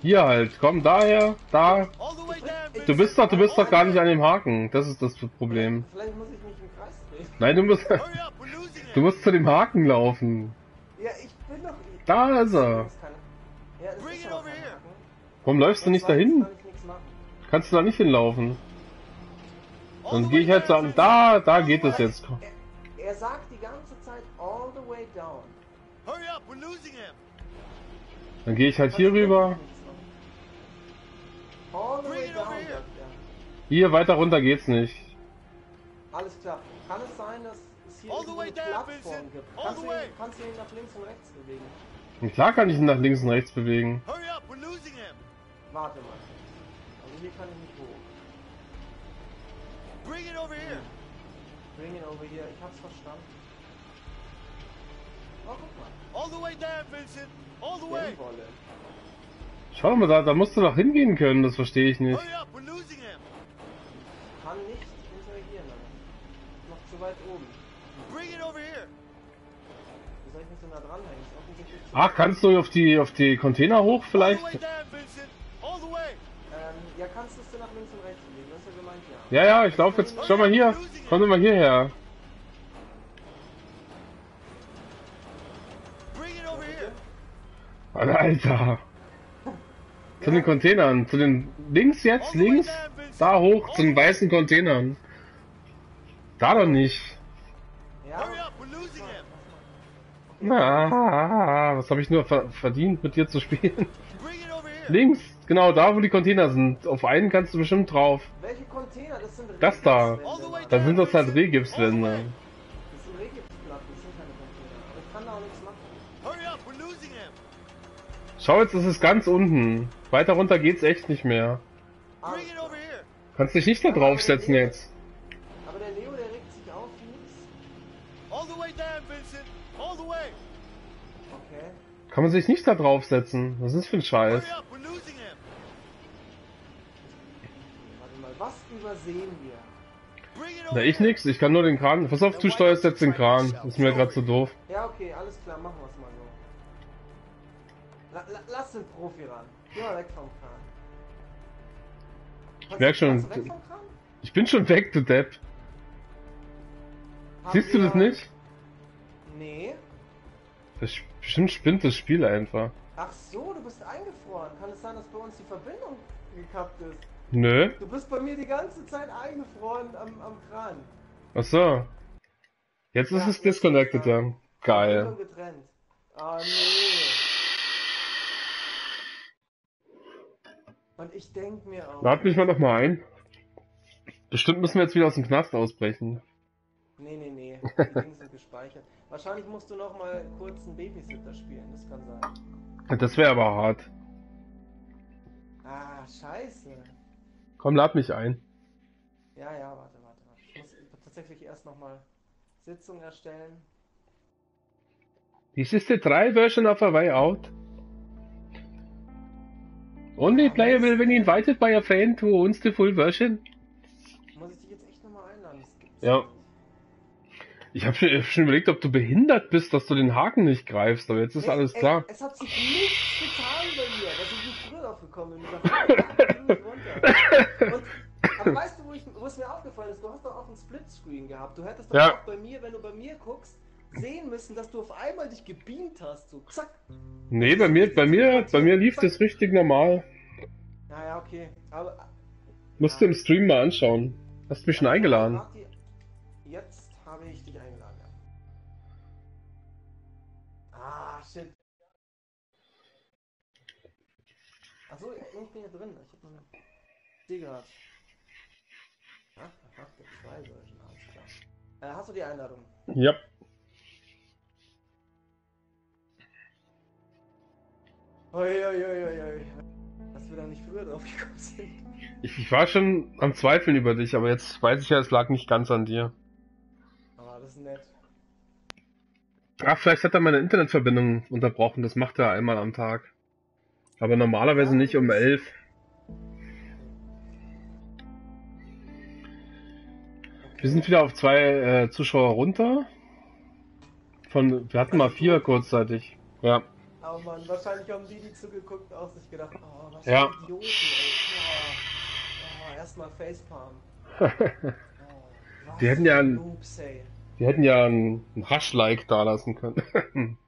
Hier halt, komm daher, da. Du bist doch, du bist doch gar nicht an dem Haken. Das ist das Problem. vielleicht muss ich mich im Kreis drehen. Nein, du musst, du musst zu dem Haken laufen. Ja, ich bin doch... Da ist er. Ja, das ist Warum läufst du nicht dahin? Kannst du da nicht hinlaufen? Dann gehe ich halt sagen, da, da geht es jetzt. Er, sagt die ganze Zeit all the way down. Hurry up, we're losing him. Dann gehe ich halt hier rüber. Er. Hier, weiter runter geht's nicht. Alles klar. Kann es sein, dass es hier All the irgendwo way eine down, Plattform gibt? All Kannst the du, ihn, kannst du ihn nach links und rechts bewegen? Und klar kann ich ihn nach links und rechts bewegen. Hurry up, we're losing him. Warte mal. Also hier kann ich nicht hoch. Bring it over here. Bring ihn over hier. Ich hab's verstanden. Oh, guck mal. All the way down, Vincent. All the way. Schau mal, da, da musst du doch hingehen können, das verstehe ich nicht. Hurry up, we're losing him. Kann nicht interagieren damit. Noch zu weit oben. Bring it over here. Wie soll ich mich denn da dranhängen? Ach, kannst du auf die auf die Container hoch All vielleicht? the way down, Vincent. All the way. Ähm, ja, kannst du es denn nach links und rechts bewegen? Das ist ja ja. Ich laufe jetzt. Schau mal hier. Komm doch mal hierher. Alter. Zu den Containern. Zu den links jetzt, links. Da hoch, zu den weißen Containern. Da doch nicht. Na, was habe ich nur ver verdient, mit dir zu spielen? Links, genau da, wo die Container sind. Auf einen kannst du bestimmt drauf. welche Container? Das sind Das da. Regipswände. Da sind das halt Regipswände. Das sind Regipsplatten, das sind keine Container. Ich kann da auch nichts machen. Hurry up, we're losing him. Schau, jetzt ist es ganz unten. Weiter runter geht's echt nicht mehr. Kannst dich nicht da draufsetzen jetzt. Aber der Leo, der regt sich auf. All the way down, Vincent. All the way. Okay. Kann man sich nicht da draufsetzen. Was ist das für ein Scheiß? Hurry up, we're losing him. Warte mal, was übersehen wir? Na, ich nix. Ich kann nur den Kran. Pass auf, du steuerst jetzt den Kran. Das ist mir gerade so doof. Ja, okay, alles klar, machen wir es mal so. La, la, lass den Profi ran. Geh mal weg vom Kran. Ich merk schon. Ich bin schon weg, du Depp. Haben Siehst du das nicht? Nee. Das bestimmt spinnt das Spiel einfach. Ach so, du bist eingefroren. Kann es sein, dass bei uns die Verbindung gekappt ist? Nö. Du bist bei mir die ganze Zeit eingefroren am, am Kran. Ach so. Jetzt ist es disconnected, ja. Geil. Getrennt. Ah, nee. Und ich denk mir auch. Lad mich mal noch mal ein. Bestimmt müssen wir jetzt wieder aus dem Knast ausbrechen. Nee, nee, nee. Die Dinge sind gespeichert. Wahrscheinlich musst du noch mal kurz einen Babysitter spielen. Das kann sein. Das wäre aber hart. Ah, scheiße. Komm, lad mich ein. Ja, ja, warte, warte, warte. Ich muss tatsächlich erst noch mal Sitzung erstellen. This is the trial version of a way out. Only playable when invited by a friend who owns the full version. Muss ich dich jetzt echt noch mal einladen? Ja. Ich habe schon, schon überlegt, ob du behindert bist, dass du den Haken nicht greifst, aber jetzt ist alles klar. Es, es hat sich nichts getan bei mir, dass ich nicht früher drauf gekommen bin. Ich dachte, ich bin nicht runter. Und, aber weißt du, wo, ich, wo es mir aufgefallen ist? Du hast doch auch einen Splitscreen gehabt. Du hättest doch Ja. auch bei mir, wenn du bei mir guckst, sehen müssen, dass du auf einmal dich gebeamt hast. So, zack. Nee, bei mir, bei mir, bei mir lief das richtig normal. Naja, okay. Aber Musst du im Stream mal anschauen. Hast du mich schon eingeladen? Mach die gerade. Ach, ach, gibt zwei solchen, alles klar. Äh, hast du die Einladung? Ja. Oi. Dass wir da nicht früher drauf gekommen sind. Ich, ich war schon am Zweifeln über dich, aber jetzt weiß ich ja, es lag nicht ganz an dir. Ah, das ist nett. Ach, vielleicht hat er meine Internetverbindung unterbrochen. Das macht er einmal am Tag. Aber normalerweise nicht um elf. Wir sind wieder auf zwei äh, Zuschauer runter. Von, wir hatten mal vier kurzzeitig. Ja. Oh Mann, wahrscheinlich haben die, die zugeguckt, auch sich gedacht, oh, was Ja. für Idioten, ey. Oh, oh, erstmal Facepalm. Was Die hätten ja ein- ey. Wir hätten ja ein, ein Hasch-Like da lassen können.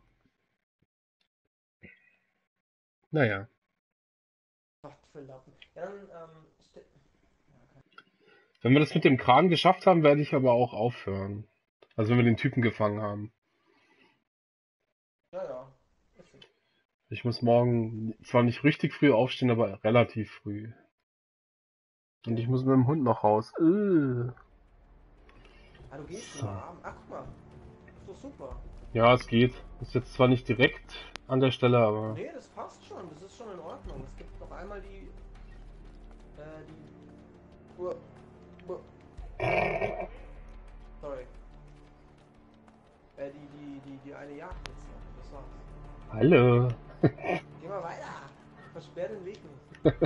naja. Gott für Lappen. Ja, dann, ähm, Wenn wir das mit dem Kran geschafft haben, werde ich aber auch aufhören. Also wenn wir den Typen gefangen haben. ja, ja. Ich muss morgen zwar nicht richtig früh aufstehen, aber relativ früh. Und ich muss mit dem Hund noch raus. Äh. Ah, du gehst So. Ach, guck mal. Ist doch super. Ja, es geht. Ist jetzt zwar nicht direkt an der Stelle, aber Nee, das passt schon. Das ist schon in Ordnung. Es gibt noch einmal die. Äh, die. Uah. Sorry. Äh, die, die, die, die eine Jagd jetzt noch. Das war's. hallo. Geh mal weiter. Versperr den Weg nicht.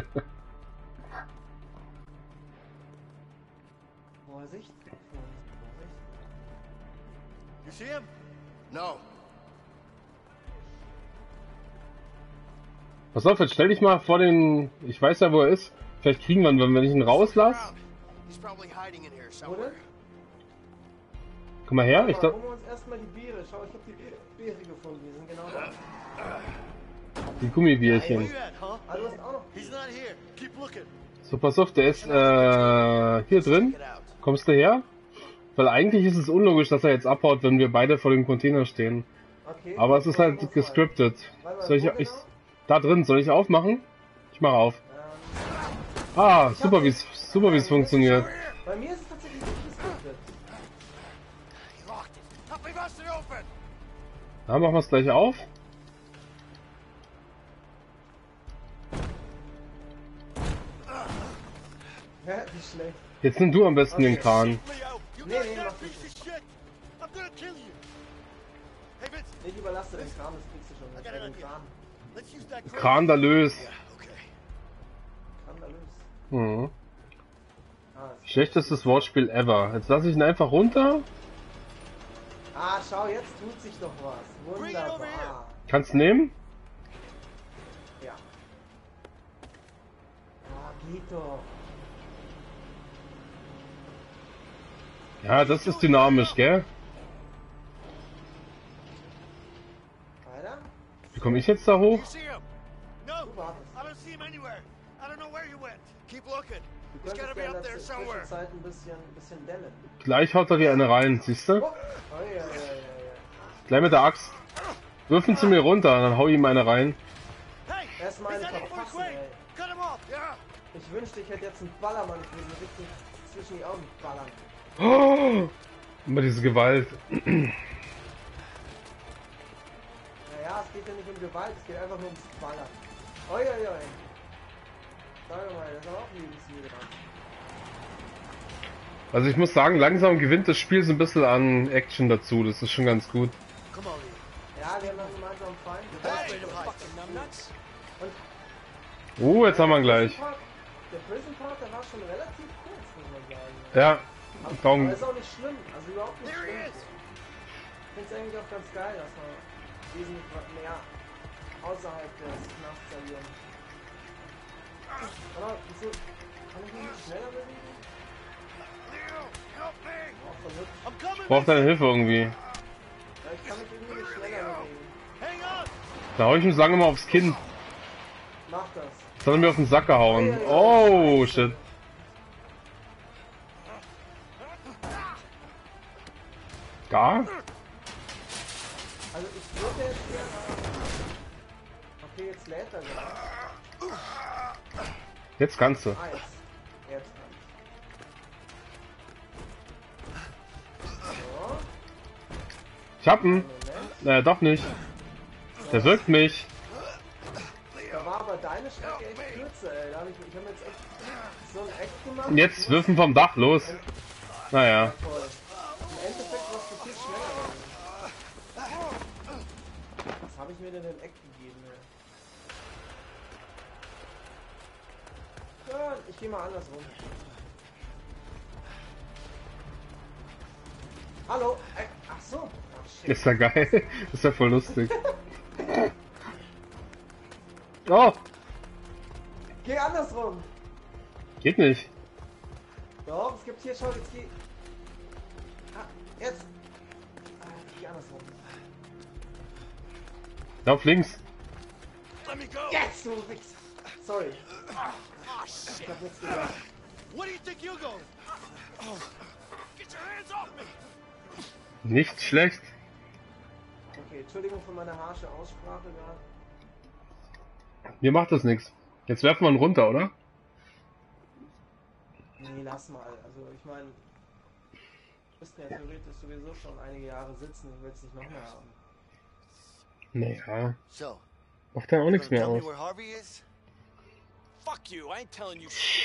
Vorsicht. Vorsicht. Vorsicht. You see him? No. Pass auf, jetzt stell dich mal vor den. Ich weiß ja, wo er ist. Vielleicht kriegen wir ihn, wenn ich ihn rauslasse. He's probably hiding in here Oder? somewhere. Komm mal her. Ich Aber glaub, holen wir uns erstmal die Beere. Schau, ich hab die Beere gefunden. Die sind genau da. die Gummibärchen. Ah, du hast auch noch. He's not here. Keep looking. So, pass auf, der ist äh, hier drin. Kommst du her? Weil eigentlich ist es unlogisch, dass er jetzt abhaut, wenn wir beide vor dem Container stehen. Okay. Aber es ist halt gescriptet. Soll ich, ich da drin, soll ich aufmachen? Ich mache auf. Ah, super wie es super wie es funktioniert. Bei mir ist es tatsächlich. Da machen wir es gleich auf. Hä? Wie schlecht. Jetzt nimm du am besten den Kran. Nee, nee. Ich überlasse den Kram, das kriegst du schon. Den idea. Kran. Let's use Mhm. Schlechtestes Wortspiel ever. Jetzt lasse ich ihn einfach runter. ah, schau, jetzt tut sich doch was. Wunderbar. Kannst nehmen? Ja. Ah, geht doch. Ja, das ist dynamisch, gell? Weiter? Wie komme ich jetzt da hoch? No. Du wartest. I don't see him anywhere. Keep looking. Du He's gotta be ja in up der there somewhere. Ein bisschen, bisschen dämmen. Gleich haut er dir eine rein, siehst du? Oh, oh ja, ja, ja, ja. Gleich mit der Axt. Wirf ihn zu mir runter, dann hau ihm eine rein. Erstmal eine verpassen, ey. Ich wünschte, ich hätte jetzt einen Ballermann. Ich würde mir richtig zwischen die Augen ballern. Oh, immer diese Gewalt. Naja, es geht ja nicht um Gewalt, es geht einfach nur ums Ballern. Oi, oi, oi. Sag mal, das ist aber auch Lebensmüde dran. Also ich muss sagen, langsam gewinnt das Spiel so ein bisschen an Action dazu. Das ist schon ganz gut. Ja, wir haben einen gemeinsamen Feind. Hey, fucking numbnuts. Und Oh, jetzt haben wir ihn gleich. Der Prison Part, der war schon relativ kurz, muss man sagen. Ja, Aber, darum- aber ist auch nicht schlimm, also überhaupt nicht schlimm. Ich finde es eigentlich auch ganz geil, dass man wesentlich mehr außerhalb des Knasts kann wieso, kann ich mich schneller bewegen? Ich brauch deine Hilfe irgendwie. Da hau ich mich lange mal aufs Kinn. Mach das. Das hat er mir auf den Sack gehauen. Oh, shit. Gar? Jetzt kannst du. Ich. Hab ihn. Naja, doch nicht. Der wirkt mich. Da war aber deine Strecke echt kürzer, ey. Da hab ich, ich hab jetzt echt so ein Act gemacht. Jetzt wirfen vom Dach los. Naja. Im Endeffekt warst du viel schneller. Was habe ich mir denn in Eck Ja, ich gehe mal andersrum. Hallo? Äh, ach so. Shit. Ist ja geil. Ist ja voll lustig. Oh, Geh andersrum. geht nicht. Doch, es gibt hier schon, jetzt geh. Ah, jetzt. Ah, geh andersrum. Lauf links. Jetzt, du Wichser. Sorry. Oh, Ich shit! hab nichts gesagt. Where do you think you're going? Get your hands off me! Nicht schlecht. Okay, Entschuldigung für meine harsche Aussprache gerade. Mir macht das nichts. Jetzt werfen wir ihn runter, oder? Nee, lass mal. Also ich meine, müssten ja theoretisch sowieso schon einige Jahre sitzen. Ich will es nicht noch mehr haben. Naja. So, Macht ja auch nichts mehr aus. Where Harvey is? Fuck you, I ain't telling you shit.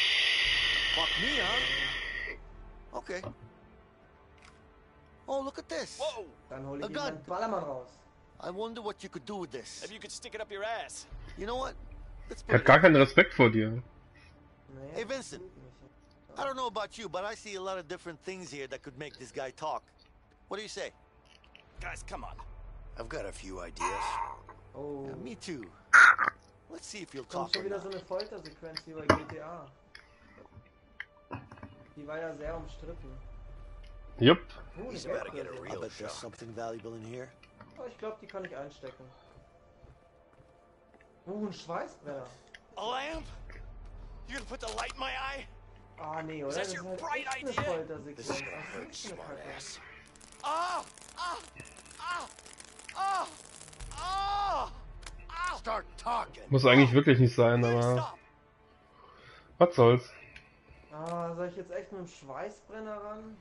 Fuck me, huh? Okay. Oh, look at this. Whoa! Dann hole A ich ihm gun. Ballermann raus. I wonder what you could do with this. Maybe you could stick it up your ass. You know what? Let's Ich put hab it gar keinen Respekt vor dir. Hey, Vincent. I don't know about you, but I see a lot of different things here that could make this guy talk. What do you say? Guys, come on. I've got a few ideas. Oh, Yeah, me too. Let's see if you'll kommt talk schon wieder so eine Foltersequenz wie bei GTA. Die war ja sehr umstritten. Jupp. Oh, He's about to get a real bet there's shock. something valuable in here. Oh, ich glaube, die kann ich einstecken. Oh, ein Schweißbrenner. A lamp? You gonna put the light in my eye? Ah, nee, oder? Is that Das ist your halt bright echt eine idea? Foltersequenz. This is smart ass. Ah! Ah! Ah! Ah! Ah! Start talking. Muss eigentlich wirklich nicht sein, aber Stop! was soll's. Ah, soll ich jetzt echt mit dem Schweißbrenner ran?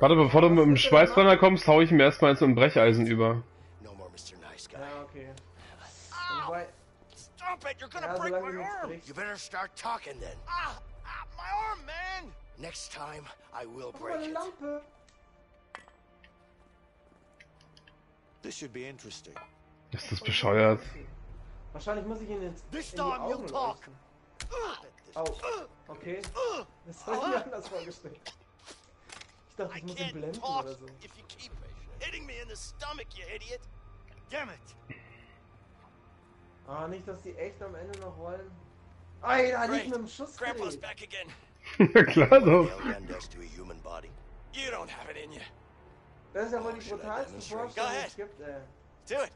Warte, bevor du mit dem Schweißbrenner kommst, hau ich ihm erstmal eins mit dem Brecheisen über. No more Mr. Nice Guy. Ja, okay. Wobei, Stop it! You're gonna ja, break my arm! You better start talking then. Ah! Ah! My arm, man! Next time, I will break it. This should be interesting. Ist das bescheuert? Wahrscheinlich muss ich ihn ins This in die Augen leuchten. Au. Okay. Das habe ich mir anders vorgestellt. Ich dachte, ich muss ihn blenden oder so. if you keep hitting me in the stomach, you idiot! Damn it! Ah, nicht, dass die echt am Ende noch wollen. Alter, nicht mit dem Schuss Grandpa's back again. Klar doch. Das ist ja wohl die? Vorstellungen, Go die es gibt, ey. Do it.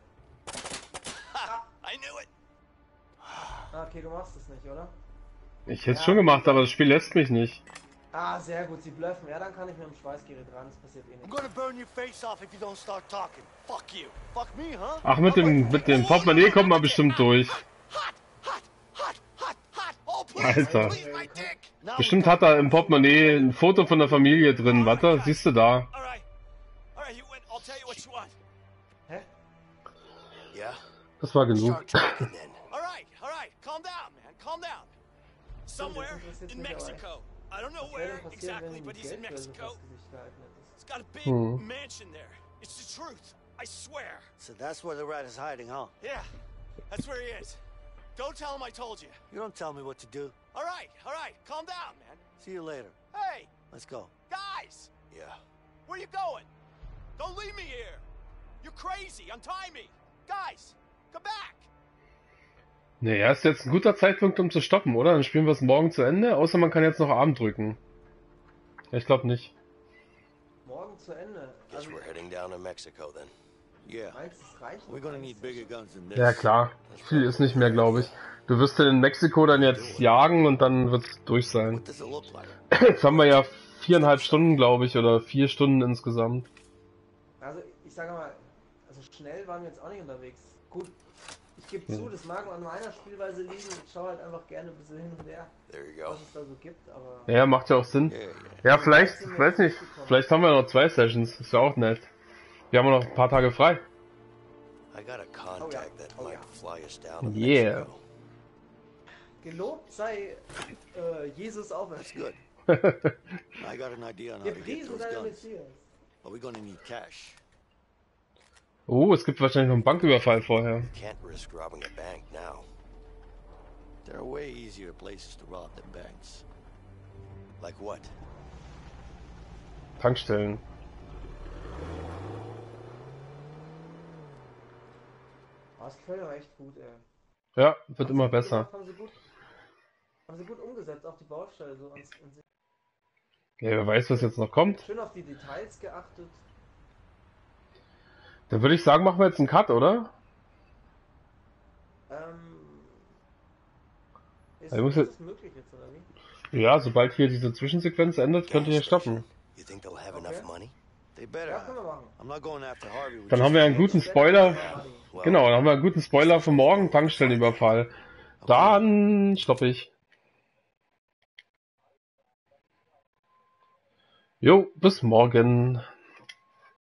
Ah, okay, du machst es nicht, oder? Ich hätte es schon gemacht, aber das Spiel lässt mich nicht. Ah, sehr gut, sie bluffen. Ja, dann kann ich mit dem Schweißgerät ran, das passiert eh nicht. gonna burn your face off if you don't start talking. Fuck you. Fuck me, huh? Ach, mit dem, mit dem Portemonnaie kommt man bestimmt durch. Alter. Bestimmt hat er im Portemonnaie ein Foto von der Familie drin. Warte, siehst du da? Das war genug. Start talking then. All right, all right. Calm down, man. Calm down. Somewhere in Mexico. I don't know where exactly, but he's in Mexico. vors Gesicht gehalten hättest? He's got a big Hmm. mansion there. It's the truth. I swear. So that's where the rat is hiding, huh? Yeah, that's where he is. Don't tell him I told you. You don't tell me what to do. All right, all right. Calm down, man. See you later. Hey, Let's go. guys, Yeah. where you going? Don't leave me here. You're crazy. Untie me. Guys, come back. Naja, ist jetzt ein guter Zeitpunkt, um zu stoppen, oder? Dann spielen wir es morgen zu Ende, außer man kann jetzt noch Abend drücken. Ja, ich glaube nicht. Morgen zu Ende. Also, we're heading down to Mexico then. Yeah. meinst du, es reicht? We're gonna need bigger guns than this. Ja, klar. Viel ist nicht mehr, glaube ich. Du wirst in Mexiko dann jetzt jagen und dann wird's durch sein. Jetzt haben wir ja viereinhalb Stunden, glaube ich, oder vier Stunden insgesamt. Also ich sage mal, also schnell waren wir jetzt auch nicht unterwegs. Gut, ich gebe Ja. zu, das mag an meiner Spielweise liegen. Ich schaue halt einfach gerne ein bisschen hin und her, was es da so gibt, aber Ja, macht ja auch Sinn. Ja, vielleicht, ich weiß nicht, vielleicht haben wir noch zwei Sessions, ist ja auch nett. Wir haben noch ein paar Tage frei. I got a contact that might fly us down to Yeah. Gelobt sei äh, Jesus aufwärts. Good. I got an idea on how to get Gepriesen those sei der guns. Messias. But we're gonna need cash. Oh, es gibt wahrscheinlich noch einen Banküberfall vorher. Can't risk robbing a bank now. There are way easier places to rob than banks. Like what? Tankstellen. Das gefällt mir echt gut, ey. Ja, wird immer besser. Haben sie gut, haben sie gut umgesetzt, auch die Baustelle so an, an. Ja, wer weiß, was jetzt noch kommt. Schön auf die Details geachtet. Dann würde ich sagen, machen wir jetzt einen Cut, oder? Ähm, ist, muss ist jetzt- das möglich jetzt, oder wie? Ja, sobald hier diese Zwischensequenz endet, könnt ihr hier stoppen. With Dann haben wir einen guten Spoiler. Genau, dann haben wir einen guten Spoiler für morgen, Tankstellenüberfall. Dann stoppe ich. Jo, bis morgen.